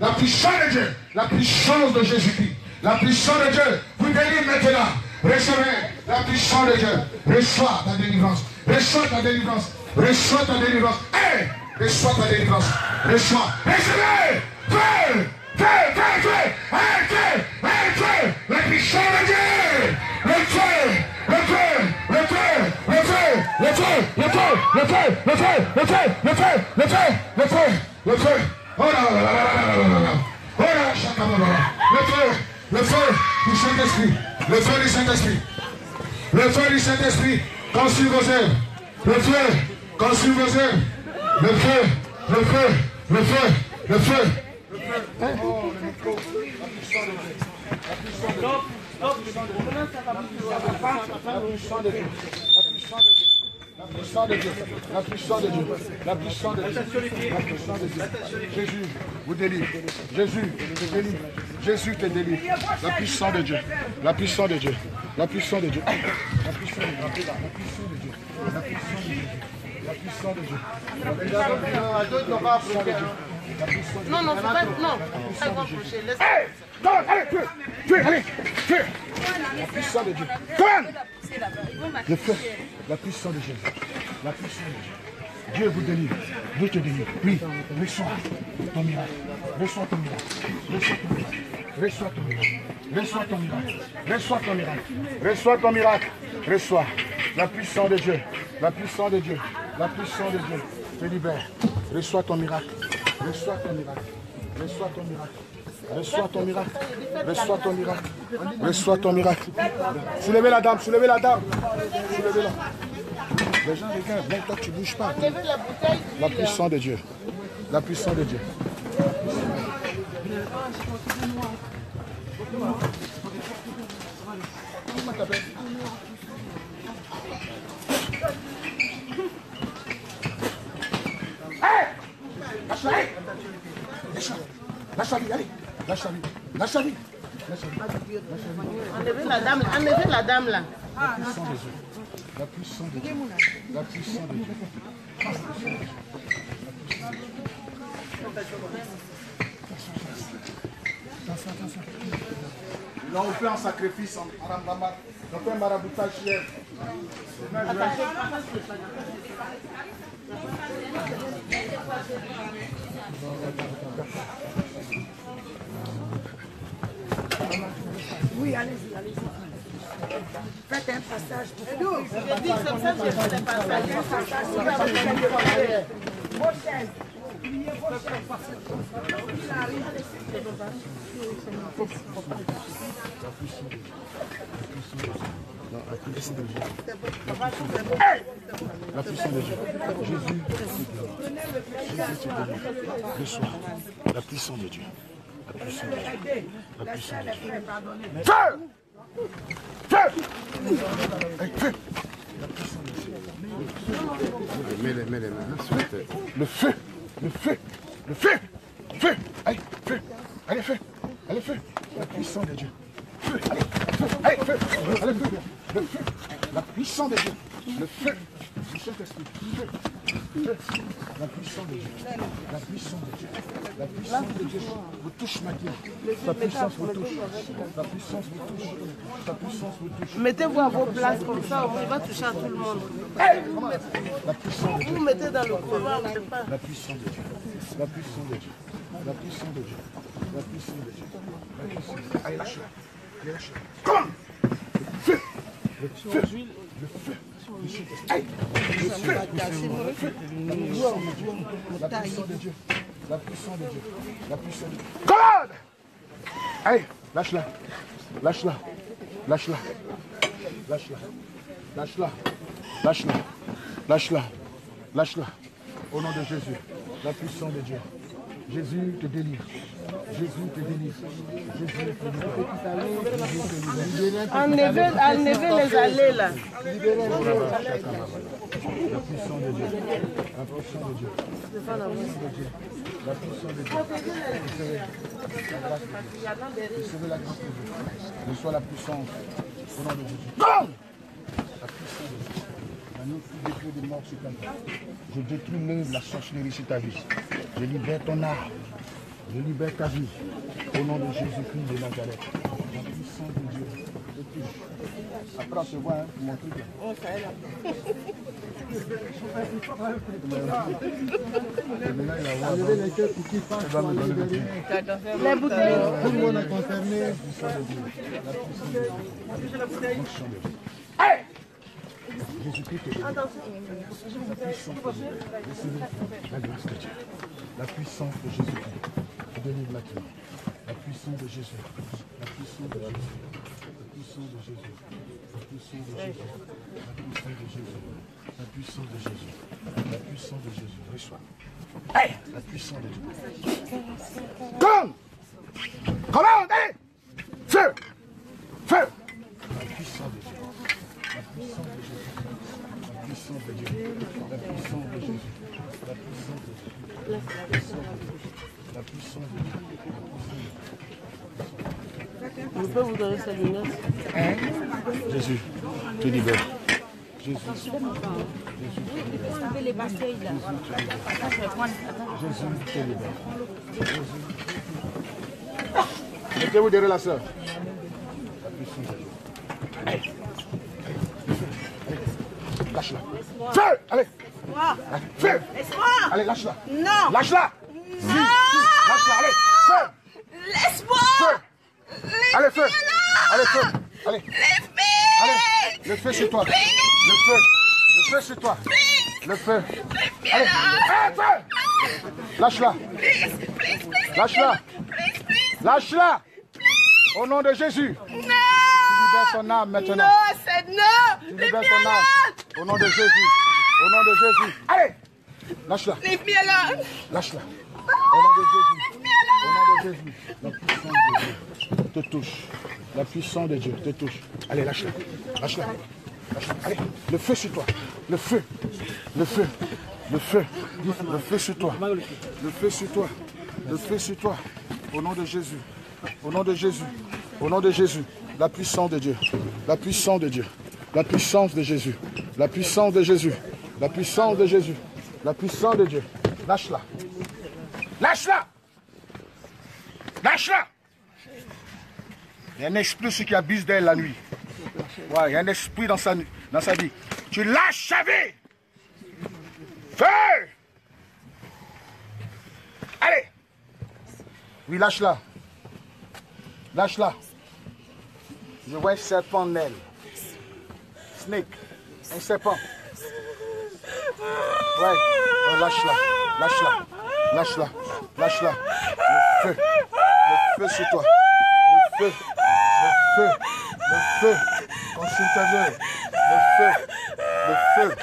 S1: La puissance de Dieu. La puissance de Jésus-Christ. La puissance de Dieu vous délivre maintenant. Recevez la puissance de Dieu. Reçois ta délivrance. Reçois ta délivrance. Reçois ta délivrance. Hey, reçois ta délivrance. Reçois. Recevez. Feu. Feu, feu, feu. Feu. La puissance de Dieu. Le feu. Le feu. Le feu. Le feu. Le feu. Le feu. Le feu. Le feu. Le feu. Le feu. Le feu. Le feu. Le feu. Oh là là. Oh Le. Le feu du Saint-Esprit. Le feu du Saint-Esprit. Le feu du Saint-Esprit. Consume vos œuvres. Le feu. Consume vos œuvres. Le feu. Le feu. Le feu. Le feu. La puissance de Dieu, la puissance de Dieu, la puissance de Dieu, la puissance de Dieu. Jésus vous délivre. Jésus te délivre. Jésus te délivre. La puissance de Dieu, la puissance de Dieu, la puissance de Dieu, la puissance de Dieu, la puissance de Dieu, la puissance de Dieu, la puissance de Dieu, la puissance de Dieu.
S6: Non, non, faut pas. Non, ça va approcher. Laisse.
S1: Allez, tuez, tuez, allez, tuez. La puissance de Dieu. Commande. Le feu, la puissance de Jésus. La puissance de Dieu. Dieu vous délivre. Dieu te délivre. Oui, reçois ton miracle. Reçois ton miracle. Reçois ton miracle. Reçois ton miracle. Reçois ton miracle. Reçois ton miracle. Reçois ton miracle. Reçois la puissance de Dieu. La puissance de Dieu. La puissance de Dieu te libère. Reçois ton miracle. Reçois ton miracle. Reçois ton miracle. Reçois ton miracle. Reçois ton miracle. Reçois ton miracle. Soulevez la dame, soulevez la dame. Soulevez-la. Les gens regardent, même toi tu ne bouges pas.
S6: La
S1: puissance de Dieu. La puissance de Dieu. Hey Lâche-la, Lâche-la. Lâche-la, vie, allez. Lâche-la, vie. Lâche-la, vie.
S6: Enlevez la dame. Enlevez la dame là.
S1: La puissance de Dieu. La puissance de Dieu. La puissance de Dieu. Ils l'ont offert en sacrifice en Arambama. Ils ont fait un maraboutage hier.
S2: Oui, allez-y, allez-y.
S4: Faites un passage pour nous.
S6: Je dis comme ça, je fais des passages.
S4: Passage pour la prière. Vos chaises. Pliez vos chaises. Il arrive.
S1: La puissance de Dieu. Jésus, Jésus la puissance de Dieu. La puissance. La. Feu Feu Feu.
S7: Mets les, mains.
S1: Le feu Le feu Le feu Feu Allez, feu Allez, feu Allez, feu La puissance de Dieu. Feu Allez, feu Allez, feu Allez, feu Le feu La puissance de Dieu. Le feu. Feu Feu La puissance de Dieu. La puissance de Dieu. La puissance de Dieu vous touche maintenant. Sa puissance vous touche. Sa puissance vous touche. Sa puissance vous touche.
S6: Mettez-vous à vos places comme ça, on va toucher à tout le monde.
S1: La puissance de Dieu.
S6: Vous mettez dans le couloir, pas.
S1: La puissance de Dieu. La puissance de Dieu. La puissance de Dieu. La puissance de Dieu. La puissance de Dieu. Allez, lâche-la. Allez, lâche-la. Le feu. Le feu. Le feu. La puissance de Dieu. La puissance de Dieu. La puissance de Dieu. On. Allez, lâche-la. Lâche-la. Lâche-la. Lâche-la. Lâche-la. Lâche-la. Lâche-la. Lâche-la. Au nom de Jésus, la puissance de Dieu. Jésus te délivre. Jésus te délivre. Jésus te délivre.
S6: Enlevez, enlevez les allées là.
S1: La puissance de Dieu. La puissance de Dieu. La puissance de Dieu. La grâce de Dieu. Recevez la grâce de Dieu. Reçois la puissance au nom de Jésus. La puissance de Dieu. Maintenant, sur ta vie. Je détruis l'œuvre, la sorcellerie sur ta vie. Je libère ton âme. Je libère ta vie. Au nom de Jésus-Christ de Nazareth. La puissance de Dieu. te touche. Après, on se voit hein, pour mon truc. là. Me donner le truc.
S6: Les bouteilles.
S1: Tout le monde est concerné. La. Hey! Jésus-Christ délivre. La grâce de Dieu. La puissance de Jésus-Christ puissance de Jésus. La puissance de Jésus. La puissance de Jésus. La puissance de Jésus. La puissance de Jésus. La puissance de Jésus. La puissance de Jésus. Reçois. La puissance de Dieu. Comme! Feu! Feu! La puissance de Dieu. La puissance de Jésus. La puissance de Dieu. La puissance de Jésus.
S6: Je peux vous donner cette lunette
S1: Jésus, te libère. Jésus,
S3: Enlevez les.
S1: Jésus, te libère. Jésus. Mettez-vous derrière la sœur. La puissance de. Lâche-la. Allez. Allez, Feu Allez, lâche-la.
S4: Non.
S1: Lâche-la.
S4: Non.
S1: Lâche-la, allez. Feu
S4: Laisse-moi.
S1: Feu Allez, feu Allez, feu Allez. Allez. Le feu sur toi. Le feu. Le feu sur toi. Le feu. Allez. Hey, feu Lâche-la. Lâche-la. Lâche-la. Au nom de Jésus. Tu libères son âme maintenant.
S4: Non, c'est non.
S1: Tu libères son âme. Au nom de Jésus Au nom de Jésus Allez Lâche-la
S4: Leave me alone.
S1: Lâche-la. Au nom de Jésus. Au nom de Jésus. La puissance de Dieu te touche. La puissance de Dieu te touche. Allez, lâche-la. Lâche-la. Lâche-la. Allez, le feu sur toi. Le feu. Le feu. Le feu. Le feu sur toi. Le feu sur toi. Le feu sur toi. Au nom de Jésus. Au nom de Jésus. Au nom de Jésus. La puissance de Dieu. La puissance de Dieu. La puissance de Jésus. La puissance de Jésus. La puissance de Jésus. La puissance de Dieu. Lâche-la. Lâche-la. Lâche-la. Il y a un esprit qui abuse d'elle la nuit. Ouais, il y a un esprit dans sa, dans sa vie. Tu lâches sa vie. Feu. Allez. Oui, lâche-la. Lâche-la. Je vois un serpent en elle. snake. Un serpent. Ouais, ouais, lâche-la. Lâche-la. Lâche-la. Lâche-la. Le feu. Le feu sur toi. Le feu. Le feu. Le feu. Consume ta vie. Le feu. Le feu.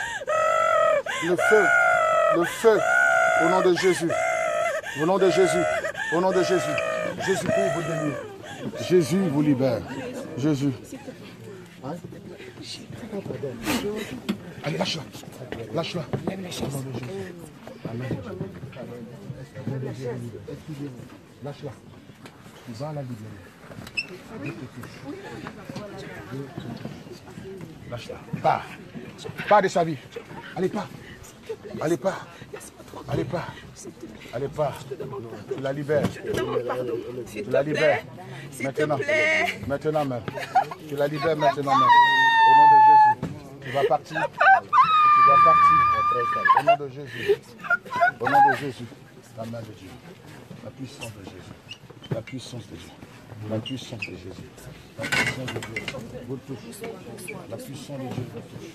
S1: Le feu. Le feu. Au nom de Jésus. Au nom de Jésus. Au nom de Jésus. Jésus pour vous délivre. Jésus vous libère. Jésus. Hein? Allez, lâche-la. Lâche-la. Lâche-la. Va la libérer. Lâche-la. Pars. Pars de sa vie. Allez, pars. Allez, pars. Allez, pars. Allez, pars. Tu la libères. Tu la libères. Maintenant. Maintenant même. Tu la libères maintenant même. Au nom de Jésus. Tu vas partir. Tu vas partir. Au nom de Jésus. Au nom de Jésus. La main de Dieu. La puissance de Jésus. La puissance de Dieu. La puissance de Jésus. La puissance de Dieu. Vous touche. La puissance de Dieu vous touche.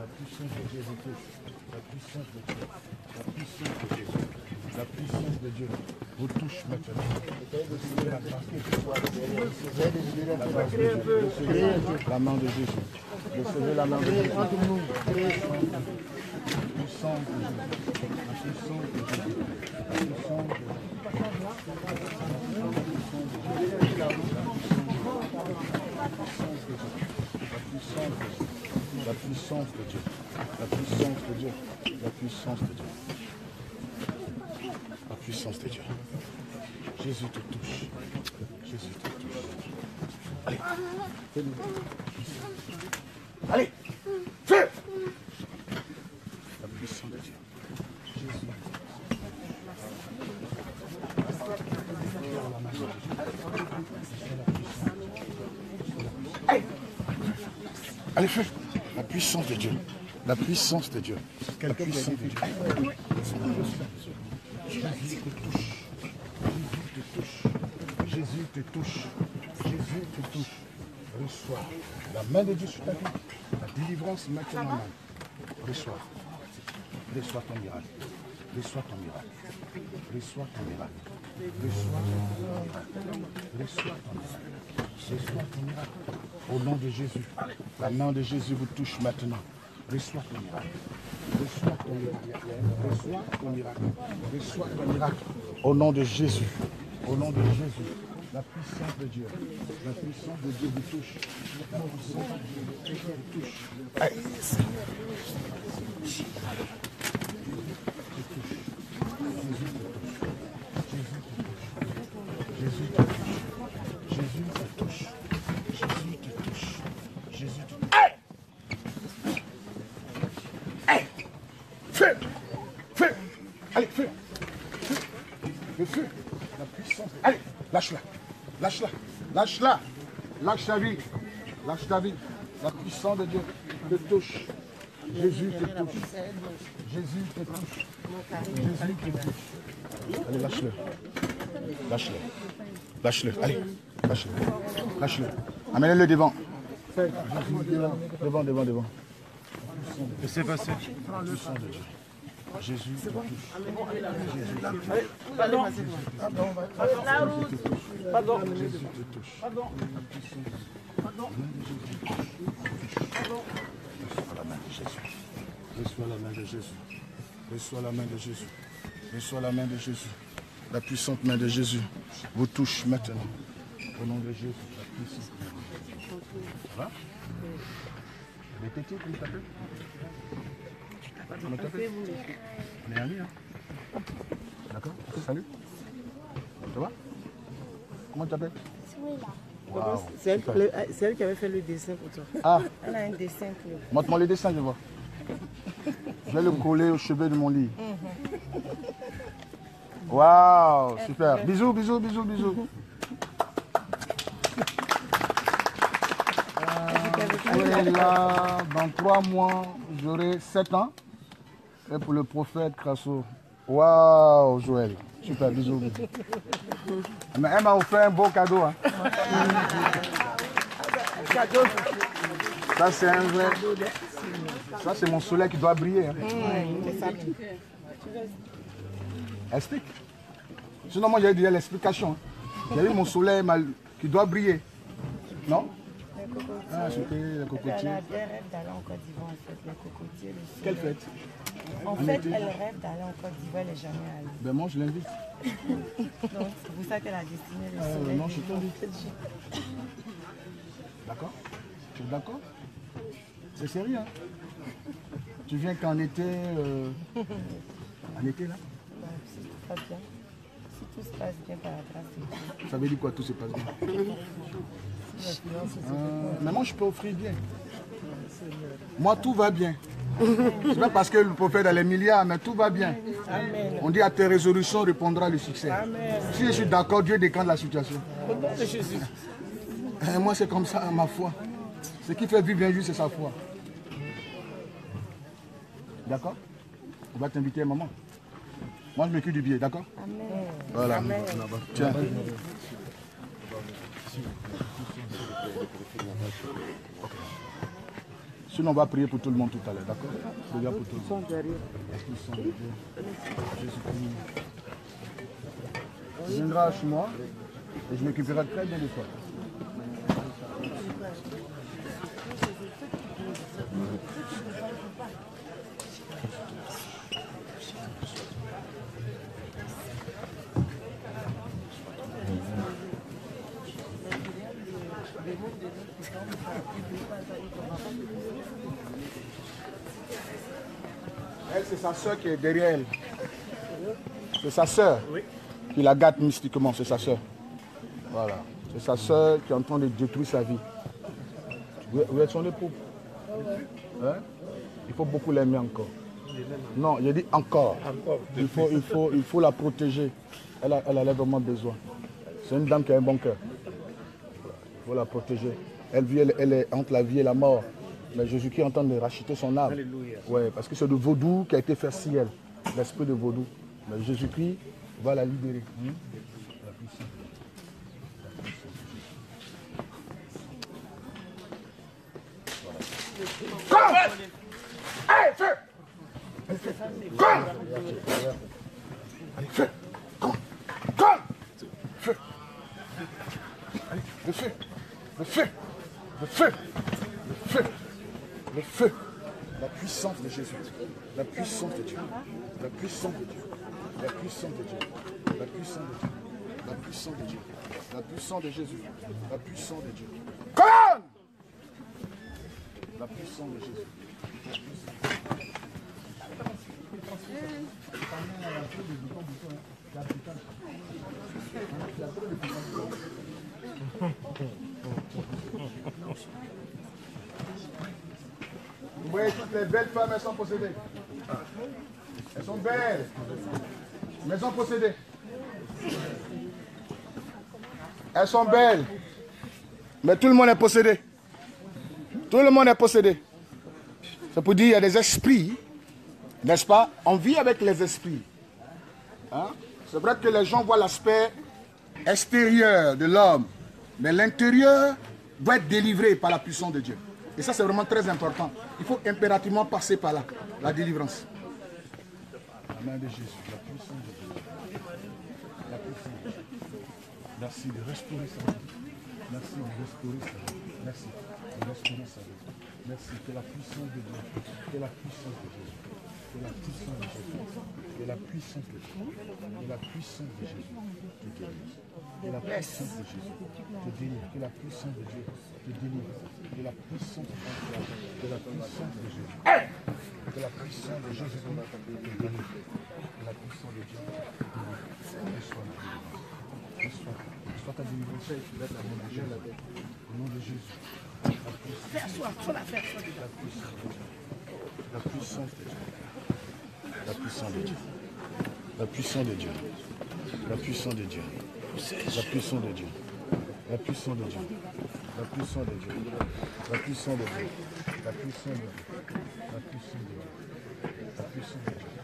S1: La puissance de Dieu vous touche. La puissance de Dieu. La puissance de Dieu. La puissance de Dieu vous touche maintenant. La grâce de Dieu. Recevez la main de Jésus. La main de Jésus. La puissance de Jésus. La puissance de Jésus. La puissance de Jésus. La puissance de Dieu. La puissance de Dieu. La puissance de Dieu. La puissance de Dieu. Jésus te touche. Jésus te touche. Allez. Allez. Fais. La puissance de Dieu. Jésus. Allez. Allez, fais. La puissance de Dieu. La puissance de Dieu. La puissance de Dieu. Jésus te touche. Jésus te touche. Jésus te touche. Reçois la main de Dieu sur ta vie. La délivrance maintenant même. Reçois. Reçois ton miracle. Reçois ton miracle. Reçois ton miracle. Reçois ton miracle. Reçois ton miracle. Reçois ton miracle. Au nom de Jésus. La main de Jésus vous touche maintenant. Reçois ton miracle. Reçois ton miracle. Reçois ton miracle. Au nom de Jésus. Au nom de Jésus. La puissance de Dieu. La puissance de Dieu vous touche. La puissance de Dieu vous touche. Allez. Jésus te touche. Jésus te touche. Jésus te touche. Jésus te touche. Hey! Hey! Feu! Feu! Allez, feu! Feu! Le feu! La puissance. Allez, lâche-la. Lâche-la. Lâche-la. Lâche ta vie. Lâche ta vie. La puissance de Dieu te touche. Jésus te touche. Jésus te touche. Jésus te touche. Allez, lâche-le. Lâche-le. Lâche-le. Allez, lâche-le. Lâche-le. Amène-le devant. Fais. Jésus, devant, devant, devant, devant.
S5: Laissez passer.
S1: La puissance de Dieu. Jésus te touche. Jésus te touche.
S4: Pardon. Pardon.
S1: Jésus te touche. La puissance de Dieu. Reçois la main de Jésus. Reçois la main de Jésus. Reçois la main de Jésus. Reçois la main de Jésus. La puissante main de Jésus vous touche maintenant. Au nom de Jésus, la puissante main de Jésus. Ça va? T'appelles Comment t'appelles On est amis, hein D'accord Salut. Ça va Comment tu t'appelles.
S4: C'est elle, elle qui avait fait le dessin pour toi.
S1: Ah,
S4: Elle a un dessin pour
S1: montre-moi le dessin, je vois. Je vais le coller au chevet de mon lit. Waouh, super. Bisous, bisous, bisous, bisous. Euh, là, dans trois mois, j'aurai sept ans. Et pour le prophète Crasso. Waouh, Joël. Super, bisous. Mais elle m'a offert un beau cadeau. hein.
S4: cadeau.
S1: Ça, c'est un vrai. Ça, c'est mon soleil qui doit briller. hein. Explique. Sinon, moi, j'ai déjà l'explication. hein. J'ai eu mon soleil mal- qui doit briller. Non? Ah, c'était le
S7: Elle
S1: cocotier.
S7: a des rêves d'aller en Côte d'Ivoire, en fait, les cocotiers, le soleil.
S1: Quelle fête?
S7: En fait, elle rêve d'aller en Côte d'Ivoire, elle n'est jamais allée.
S1: Ben, moi, je l'invite. *laughs*
S7: Donc, c'est pour ça qu'elle a destiné le soleil.
S1: non, je t'invite. D'accord Tu es d'accord? C'est sérieux, hein? Tu viens qu'en été. euh, En été, là?
S7: Bah, si tout va bien, si tout se passe bien par la Dieu,
S1: Ça veut dire quoi, tout se passe bien? Euh, Mais moi, je peux offrir bien. Moi, tout va bien. C'est pas parce que le prophète a les milliards, mais tout va bien. On dit à tes résolutions répondra le succès. Si je suis d'accord, Dieu décante la situation. Et moi, c'est comme ça, ma foi. Ce qui fait vivre un juste, c'est sa foi. D'accord? On va t'inviter, maman. Moi, je m'occupe du billet, d'accord? Voilà. Tiens. Sinon, on va prier pour tout le monde tout à l'heure, d'accord? Bien pour tout le monde. Esprit Saint de Dieu, Jésus-Christ. Tu viendras chez moi et je m'occuperai très bien de toi. Elle, c'est sa soeur qui est derrière elle. C'est sa soeur qui la gâte mystiquement, c'est sa soeur. Voilà. C'est sa soeur qui est en train de détruire sa vie. Où est son époux Hein? Il faut beaucoup l'aimer encore. Non, il dit encore. Il faut, il faut, il faut la protéger. Elle a, elle a vraiment besoin. C'est une dame qui a un bon cœur. Il faut la protéger. Elle vit, elle, elle est entre la vie et la mort. Mais Jésus-Christ est en train de racheter son âme. Ouais, parce que c'est le vaudou qui a été fait si elle. L'esprit de vaudou. Mais Jésus-Christ va la libérer. La puissance. Comme Allez, feu Comme Allez, feu Comme Comme Feu Allez, le feu Le feu Le feu Le feu Le feu La puissance de Jésus. La puissance de Dieu. La puissance de Dieu. La puissance de Dieu. La puissance de Dieu. La puissance de Dieu. La puissance de Jésus. La puissance de Dieu. Comme La puissance de Jésus. Vous voyez toutes les belles femmes, elles sont possédées. Elles sont belles. Mais elles sont possédées. Elles sont belles. Mais tout le monde est possédé. Tout le monde est possédé. C'est pour dire qu'il y a des esprits, n'est-ce pas? On vit avec les esprits. Hein? C'est vrai que les gens voient l'aspect extérieur de l'homme, mais l'intérieur doit être délivré par la puissance de Dieu. Et ça, c'est vraiment très important. Il faut impérativement passer par là, la délivrance. La main de Jésus, la puissance de Dieu. La puissance de Dieu. Merci de restaurer sa vie. Merci de restaurer sa vie. Merci de restaurer sa vie. Merci que la puissance de Dieu, que la puissance de Jésus, que la puissance de Jésus, que la puissance de Dieu, que la puissance de Jésus te guérisse. Que la puissance de Jésus te délivre. Que la puissance de Dieu te délivre. Que la puissance de Dieu, que la puissance de Jésus, que la puissance de Jésus te délivre. Que la puissance de Dieu te délivre. Reçois la délivrance. Reçois, reçois ta délivrance. La main de Jésus. Au nom de Jésus. La puissance. La puissance de Dieu. La puissance de Dieu. La puissance de Dieu. La puissance de Dieu. La puissance de Dieu. La puissance de Dieu. La puissance de Dieu. La puissance de Dieu. La puissance de Dieu. La puissance de Dieu. La puissance de Dieu. La grâce de Dieu.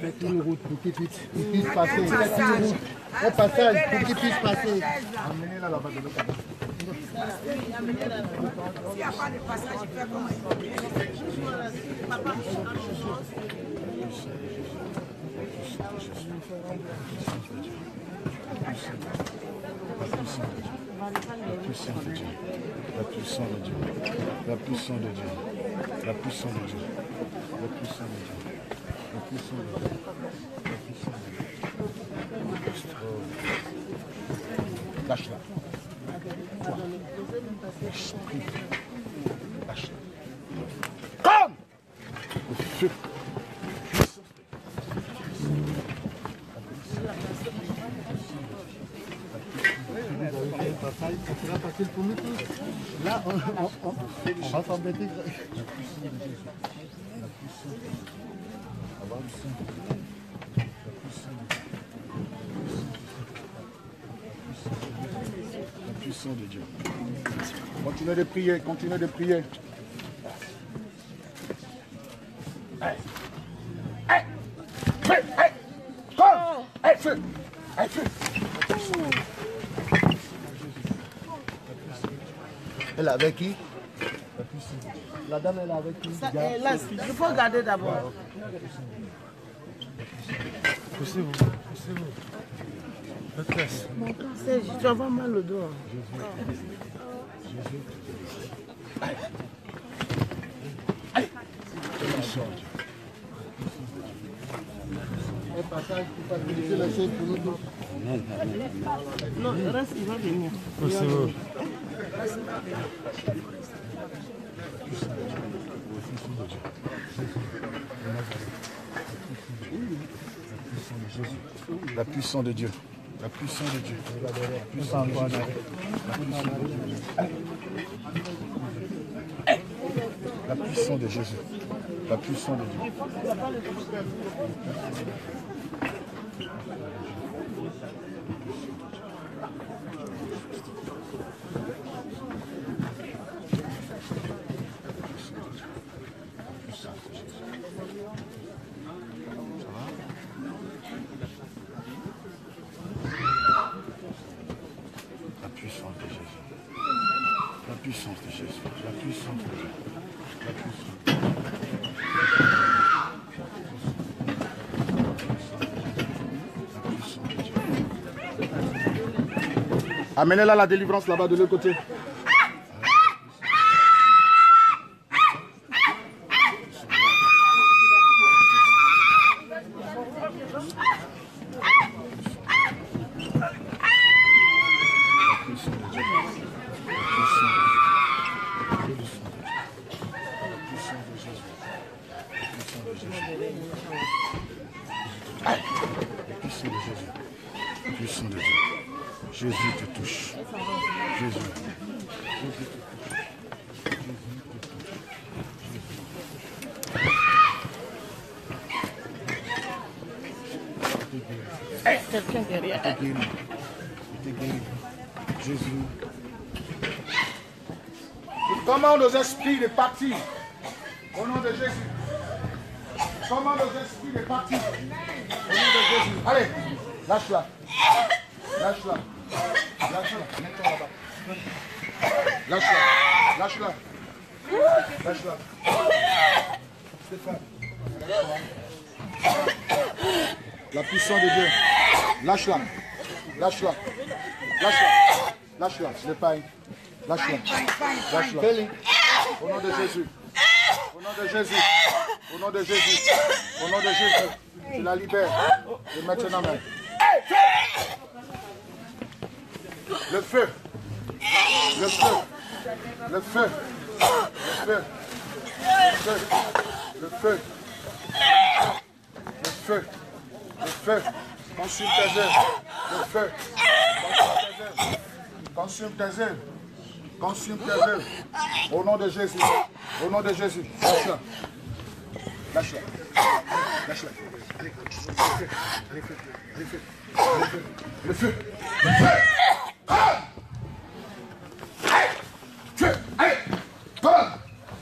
S8: Faites une route pour qu'il puisse, qu'il puisse passer. Faites une route. Un passage pour qu'il puisse passer. Amenez-la là-bas de l'autre.
S4: S'il n'y a pas de passage, il fait comment
S5: La puissance de Dieu. La puissance de Dieu. La puissance de Dieu. La puissance de Dieu. La puissance de Dieu. La puissance de Dieu. Oh. Lâche-la. Toi. Esprit. Lâche-la. Comme le feu.
S8: Ça sera facile pour nous tous. Là, on, on, on, on va s'embêter.
S5: La puissance de Dieu. Continuez de prier, continuez de prier.
S1: Hey, feu, hey, comme, hey, feu, hey, feu.
S8: Elle est avec qui? La dame, elle est avec qui
S6: Ça, eh, là, il faut regarder d'abord.
S5: Poussez-vous, poussez-vous. casse. Mon
S6: cancer, je vais avoir mal au dos.
S8: Allez. Allez.
S6: Non, reste, il va venir.
S5: Poussez-vous. La puissance de Dieu. La puissance de Dieu. La puissance de Dieu. La puissance de Jésus. La puissance de Dieu. La puissance de Jésus. La puissance de Jésus. La puissance de Dieu. La puissance. La puissance de Dieu.
S1: Amenez-la la délivrance là-bas de l'autre côté. Esprits de partir. Au nom de Jésus. Commande aux esprits de partir. Au nom de Jésus. Allez, lâche-la. Lâche-la. Lâche-la. Mets-toi là-bas. Lâche-la. Lâche-la. Lâche-la. Stéphane. La puissance de Dieu. Lâche-la. Lâche-la. Lâche-la. Lâche-la. Je l'ai pas. Lâche-la. Lâche-la nom de Jésus. Au nom de Jésus. Au nom de Jésus. Au nom de Jésus. Tu la libères. Et maintenant même. Le feu. Le feu. Le feu. Le feu. Le feu. Le feu. Le feu. Le Consume tes œuvres. Le feu. Consume tes œuvres. Consume tes œuvres. Consume tes œuvres. Au nom de Jésus. Au nom de Jésus. Lâche-la. Lâche-la. Lâche-la. Allez. Allez, feu. Allez, feu. Allez. Le feu. Le feu. Ah Allez. Allez.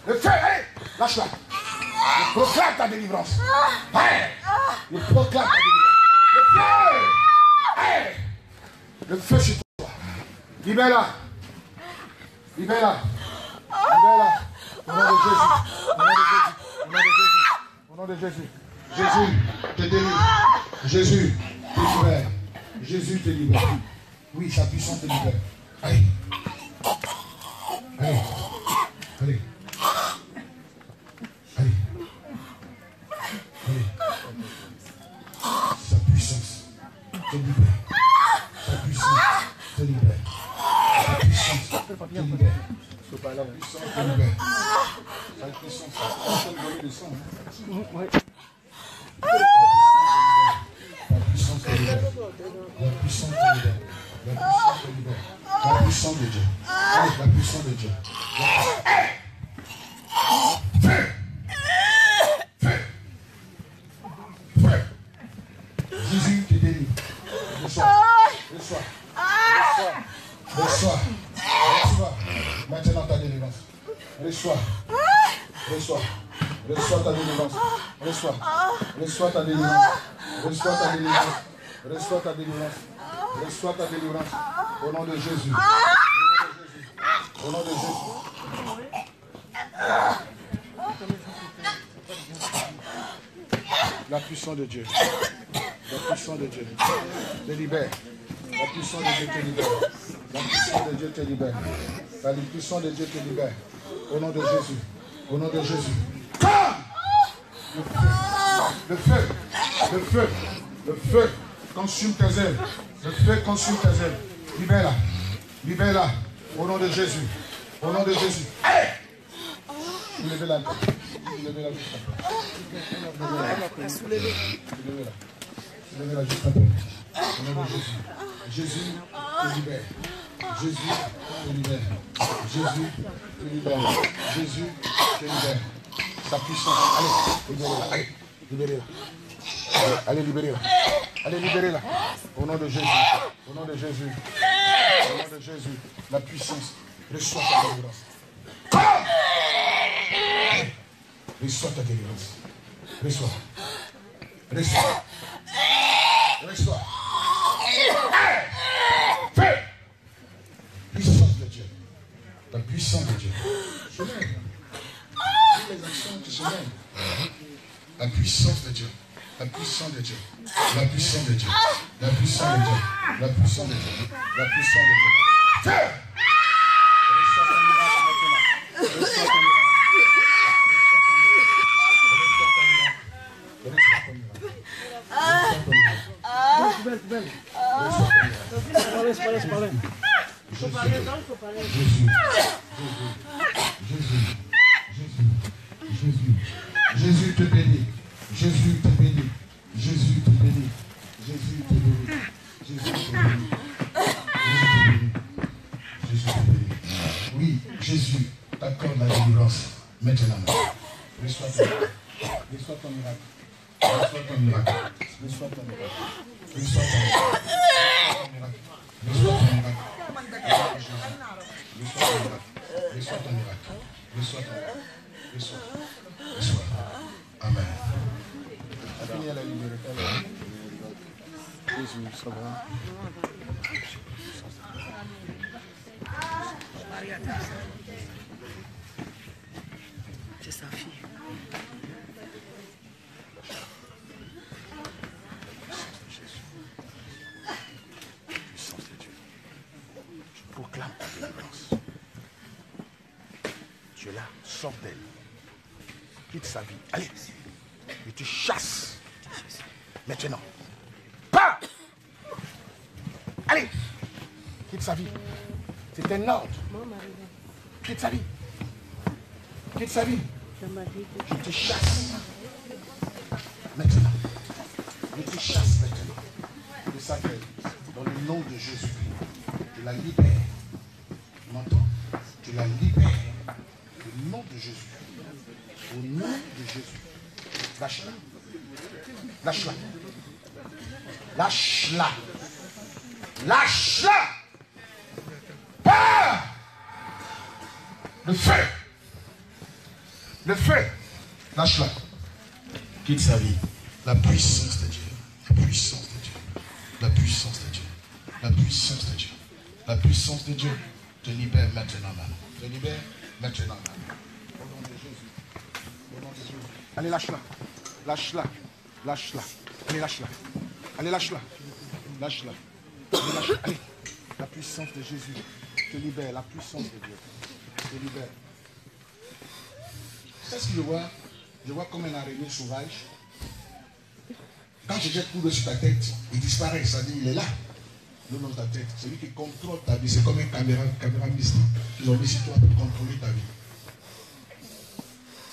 S1: Le feu. Allez. Lâche-la. Le proclame ta délivrance. Père, je proclame ta délivrance. Le feu. Hey. Le feu sur toi. Libère-la. Libère-la. Libère-la. Au nom de Jésus. Au nom de Jésus. Au nom de Jésus. Jésus. Te délivre. Jésus te libère. Jésus te libère. Oui, sa puissance te libère. Allez. Ta délivrance. Au nom de Jésus. Au nom de Jésus. La puissance de Dieu. La puissance de Dieu te libère. La puissance de Dieu te libère. La puissance de Dieu te libère. La puissance de Dieu te libère. Au nom de Jésus. Au nom de Jésus. Comme le feu. Le feu. Le feu consume tes ailes. Le feu consume tes. Libère-la. Libère-la. Au nom de Jésus. Au nom de Jésus. Hey! Levez-la. Levez-la juste après. Levez-la. Levez-la juste après. Au nom de Jésus. Jésus te libère. Jésus te libère. Jésus te libère. Jésus te libère. Sa puissance. Allez, libérez-la. Allez, libérez-la. Allez, libérez-la. Allez, libérez-la. Au nom de Jésus. Au nom de Jésus. Au nom de Jésus. La puissance. Reçois ta délivrance. Reçois ta délivrance. Reçois. Reçois. Reçois. Fais. Puissance de Dieu. La puissance de Dieu. Toutes les actions qui se mêlent. La puissance de Dieu. La puissance de Dieu. La puissance de Dieu. La puissance de Dieu. La puissance de Dieu. La puissance de Dieu. Jésus. Jésus. Jésus. Jésus. Jésus te bénit. Jésus te bénit. Jésus te bénit. Jésus te bénit. Jésus. Jésus. Oui, Jésus t'accorde la délivrance maintenant. Reçois ton miracle. Reçois ton miracle. Reçois ton miracle. Reçois ton miracle. Reçois ton miracle. 怎么
S6: 了 sa
S1: vie. C'est un ordre. Quitte sa vie. Quitte sa vie. Je te chasse. Maintenant. Je te chasse maintenant. De sa gueule. Dans le nom de Jésus. Je la libère. Tu m'entends? Je la libère. Au nom de Jésus. Au nom de Jésus. Lâche-la. Lâche-la. Lâche-la. Lâche-la. Le feu. Le feu. Lâche-la. quitte sa vie. La puissance de Dieu. La puissance de Dieu. La puissance de Dieu. La puissance de Dieu. La puissance de Dieu te libère maintenant, maman. Te libère maintenant, maman. Au nom de Jésus. Au nom de Jésus.
S9: Allez, lâche-la. Lâche-la. Lâche-la. Allez, lâche-la. Allez, lâche-la. Lâche-la. Allez. La puissance de Jésus te libère. La puissance de Dieu te libère.
S1: C'est ce que je vois. Je vois comme un araignée sauvage? Quand je jette coup sur ta tête, il disparaît. Dit, il est là. Le nom de ta tête. C'est lui qui contrôle ta vie. C'est comme une caméra, caméra mystique. Ils ont mis sur toi pour contrôler ta vie.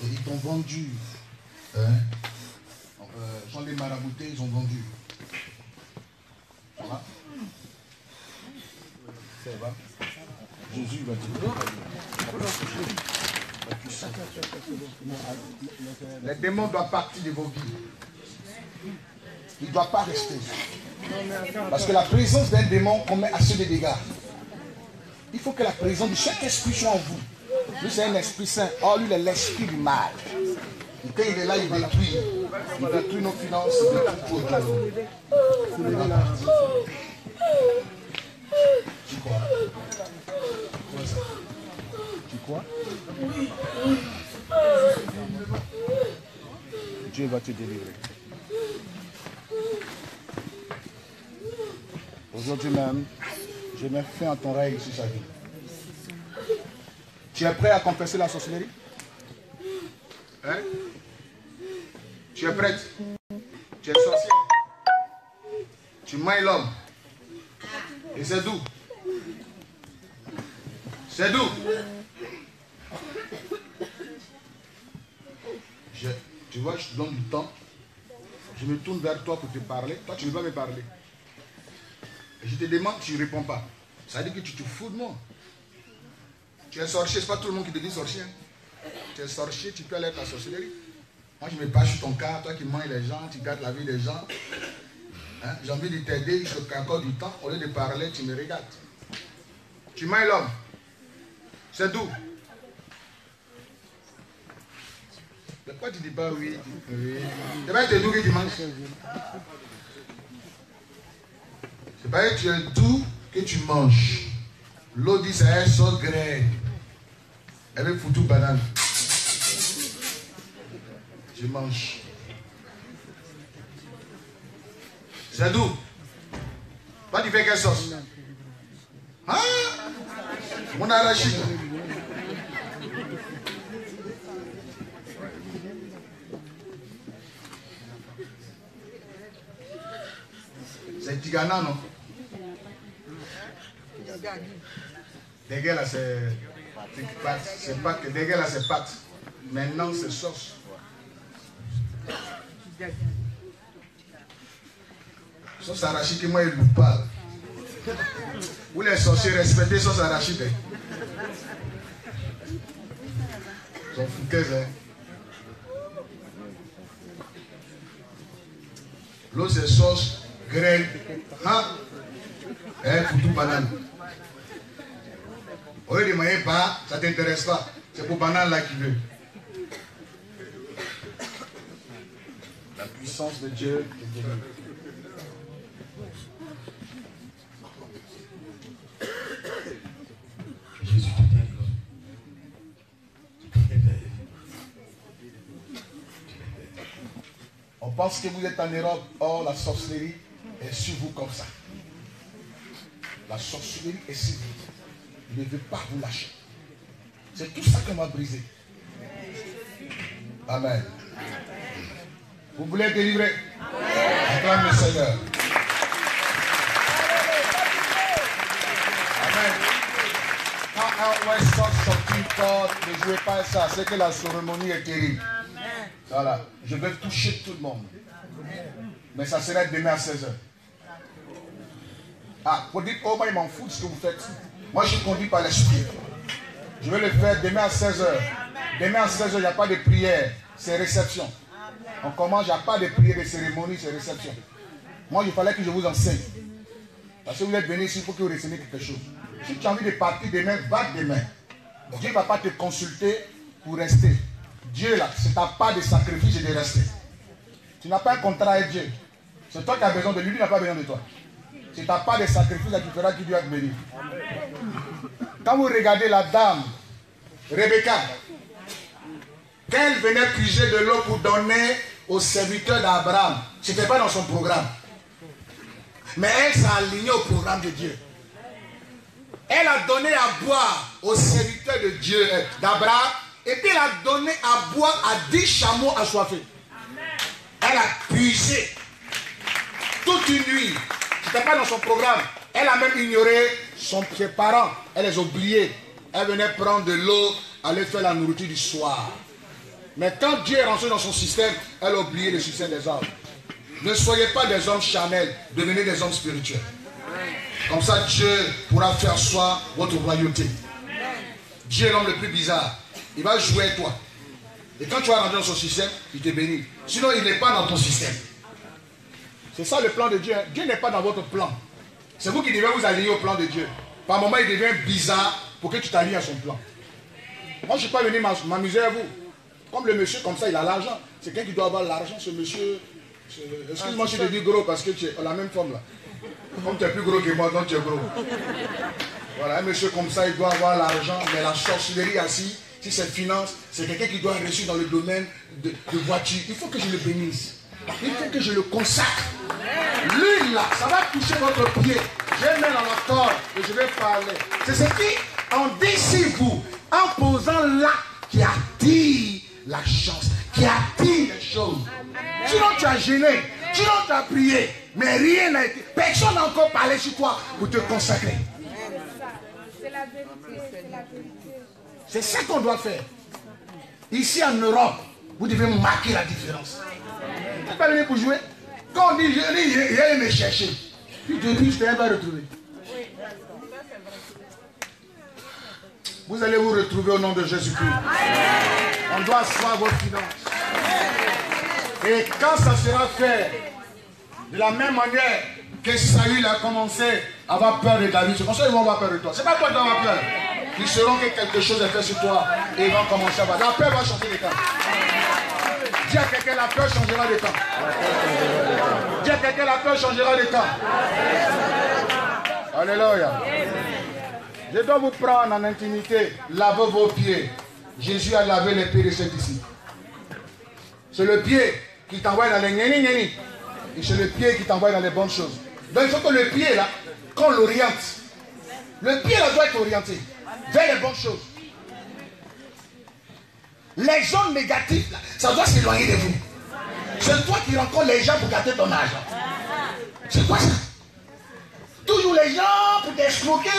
S1: Et ils t'ont vendu. Hein? Euh, sont les maraboutés, ils ont vendu. Ça va? Ça va Jésus va te.
S9: Les démons doivent partir de vos vies.
S1: Il ne doit pas rester. Parce que la présence d'un démon commet assez de dégâts. Il faut que la présence de chaque esprit soit en vous. Lui, c'est un esprit saint. Or, lui, il est l'esprit du mal. Et quand il est là, il détruit. Il détruit nos finances. Il détruit tout. Il va partir. Tu crois Quoi ça
S9: Tu crois Dieu va te délivrer. Aujourd'hui même, je mets fin à ton règne sur sa vie. Tu es prêt à confesser la sorcellerie? Hein? Tu es prête? Tu es sorcier Tu mailles l'homme? Et c'est d'où? C'est d'où
S1: Je- tu vois, je te donne du temps. Je me tourne vers toi pour te parler. Toi, tu ne veux pas me parler. Je te demande, tu ne réponds pas. Ça veut dire que tu te fous de moi. Tu es sorcier, ce n'est pas tout le monde qui te dit sorcier. hein. Tu es sorcier, tu peux aller à ta sorcellerie. Moi, je me bats sur ton cas, toi qui manges les gens, tu gardes la vie des gens. Hein, J'ai envie de t'aider, je t'accorde du temps. Au lieu de parler, tu me regardes. Tu manges l'homme. C'est d'où Pourquoi tu dis pas oui. C'est pas que tu es doux que tu manges. C'est pas que tu es doux que tu manges. L'eau dit c'est un sauce graine. Avec foutu banane. Je mange. C'est d'où Toi tu fais quelle sauce? Hein? Mon arachide. Tigana, non Dégué là, c'est. pâte. C'est là, c'est pâte. Maintenant, c'est sauce. Sauce arachide, moi, il ne parle. Où les sorciers respectent sauce arachide. sont fouqués, hein. L'eau, c'est sauce, graine, hein, et foutu banane. Au lieu de pas, ça ne t'intéresse pas. C'est pour banane là qu'il veut. La puissance de Dieu te délivre. Jésus te délivre. On pense que vous êtes en Europe, or la sorcellerie est sur vous comme ça. La sorcellerie est sur vous. Il ne veut pas vous lâcher. C'est tout ça qu'on va briser. Amen. Vous voulez délivré Acclame le Seigneur. Amen. Quand un ouest sort sortir fort, ne jouez pas ça. C'est que la cérémonie est terrible. Voilà. Je vais toucher tout le monde. Mais ça sera demain à 16h. Ah, vous dites, oh, moi, il m'en fout de ce que vous faites. Moi, je suis conduit par l'esprit. Je vais le faire demain à 16h. Demain à 16h, il n'y a pas de prière. C'est réception. On commence, il n'y a pas de prière, de cérémonie, c'est réception. Moi, il fallait que je vous enseigne. Parce que vous êtes venu ici, il faut que vous recevez quelque chose. Si tu as envie de partir demain, va demain. Dieu ne va pas te consulter pour rester. Dieu, là, c'est ta part de sacrifice de rester. Tu n'as pas un contrat avec Dieu. C'est toi qui as besoin de lui, lui n'a pas besoin de toi. C'est ta part de sacrifice que tu feras qui doit te bénir. Quand vous regardez la dame, Rebecca, quand elle venait puiser de l'eau pour donner aux serviteurs d'Abraham, ce n'était pas dans son programme. Mais elle s'est alignée au programme de Dieu. Elle a donné à boire aux serviteurs de Dieu, euh, d'Abraham, et puis elle a donné à boire à 10 chameaux assoiffés. Elle a puisé toute une nuit. Pas dans son programme. Elle a même ignoré son- ses parents. Elle les a oubliés. Elle venait prendre de l'eau, aller faire la nourriture du soir. Mais quand Dieu est rentré dans son système, elle a oublié le système des hommes. Ne soyez pas des hommes charnels, devenez des hommes spirituels. Comme ça, Dieu pourra faire soi votre royauté. Dieu est l'homme le plus bizarre. Il va jouer toi. Et quand tu vas rentrer dans son système, il te bénit. Sinon, il n'est pas dans ton système. C'est ça le plan de Dieu. hein. Dieu n'est pas dans votre plan. C'est vous qui devez vous aligner au plan de Dieu. Par moment, il devient bizarre pour que tu t'alignes à son plan. Moi, je ne suis pas venu m'am- m'amuser à vous. Comme le monsieur, comme ça, il a l'argent. C'est quelqu'un qui doit avoir l'argent, ce monsieur. Excuse-moi si je te dis gros parce que tu es la même forme là. Comme tu es plus gros que moi, donc tu es gros. Voilà, un monsieur comme ça, il doit avoir l'argent, mais la sorcellerie assis, si c'est finance, c'est quelqu'un qui doit réussir dans le domaine de, de voiture. Il faut que je le bénisse. Il faut que je le consacre. Lui là, ça va toucher votre pied. Je vais mettre dans la corde et je vais parler. C'est ce qui en dit vous, en posant là, qui attire la chance, qui attire les choses. Sinon tu as gêné, sinon tu as prié, mais rien n'a été. Personne n'a encore parlé sur toi pour te consacrer.
S4: C'est la vérité, c'est la vérité.
S1: C'est ça qu'on doit faire. Ici en Europe, vous devez marquer la différence. N'êtes pas venu pour jouer. Quand on dit, je dis, allait me chercher. Puis depuis, je ne t'ai pas retrouvé. Vous allez vous retrouver au nom de Jésus-Christ. On doit asseoir vos finances. Et quand ça sera fait, de la même manière que Saül a commencé à avoir peur de David, c'est comme ça qu'ils vont avoir peur de toi. C'est pas toi qui vas peur. Ils sauront que quelque chose est fait sur toi et ils vont commencer à avoir. La peur va changer de temps. Dis à quelqu'un, la peur changera de temps. Dis à quelqu'un, la peur changera de temps. Alléluia. Je dois vous prendre en intimité, laver vos pieds. Jésus a lavé les pieds de cet ici. C'est le pied qui t'envoie dans les gnéni. Et c'est le pied qui t'envoie dans les bonnes choses. Donc il faut que le pied là, qu'on l'oriente. Le pied là doit être orienté vers les bonnes choses. Les gens négatifs là, ça doit s'éloigner de vous. C'est toi qui rencontres les gens pour gâter ton argent. C'est quoi ça? Toujours les gens pour t'escroquer,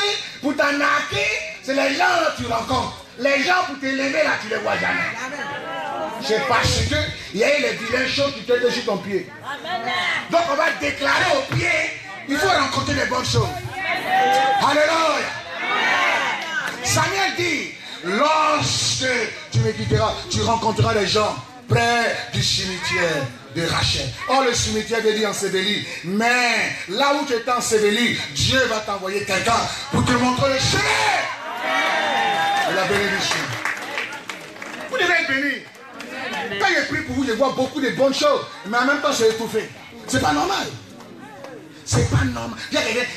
S1: pour t'arnaquer, c'est les gens que tu rencontres. Les gens pour t'élever là, tu les vois jamais. C'est parce que il y a eu les vilaines choses qui te sur ton pied. Donc on va déclarer au pied, il faut rencontrer les bonnes choses. Alléluia. Samuel dit, lorsque tu me quitteras, tu rencontreras les gens près du cimetière de Rachel. Oh, le cimetière veut dire enseveli. Mais là où tu es enseveli, Dieu va t'envoyer quelqu'un pour te montrer le chemin la bénédiction. Vous devez être béni. Quand je prie pour vous, je vois beaucoup de bonnes choses, mais en même temps, suis étouffé. C'est pas normal. C'est pas normal.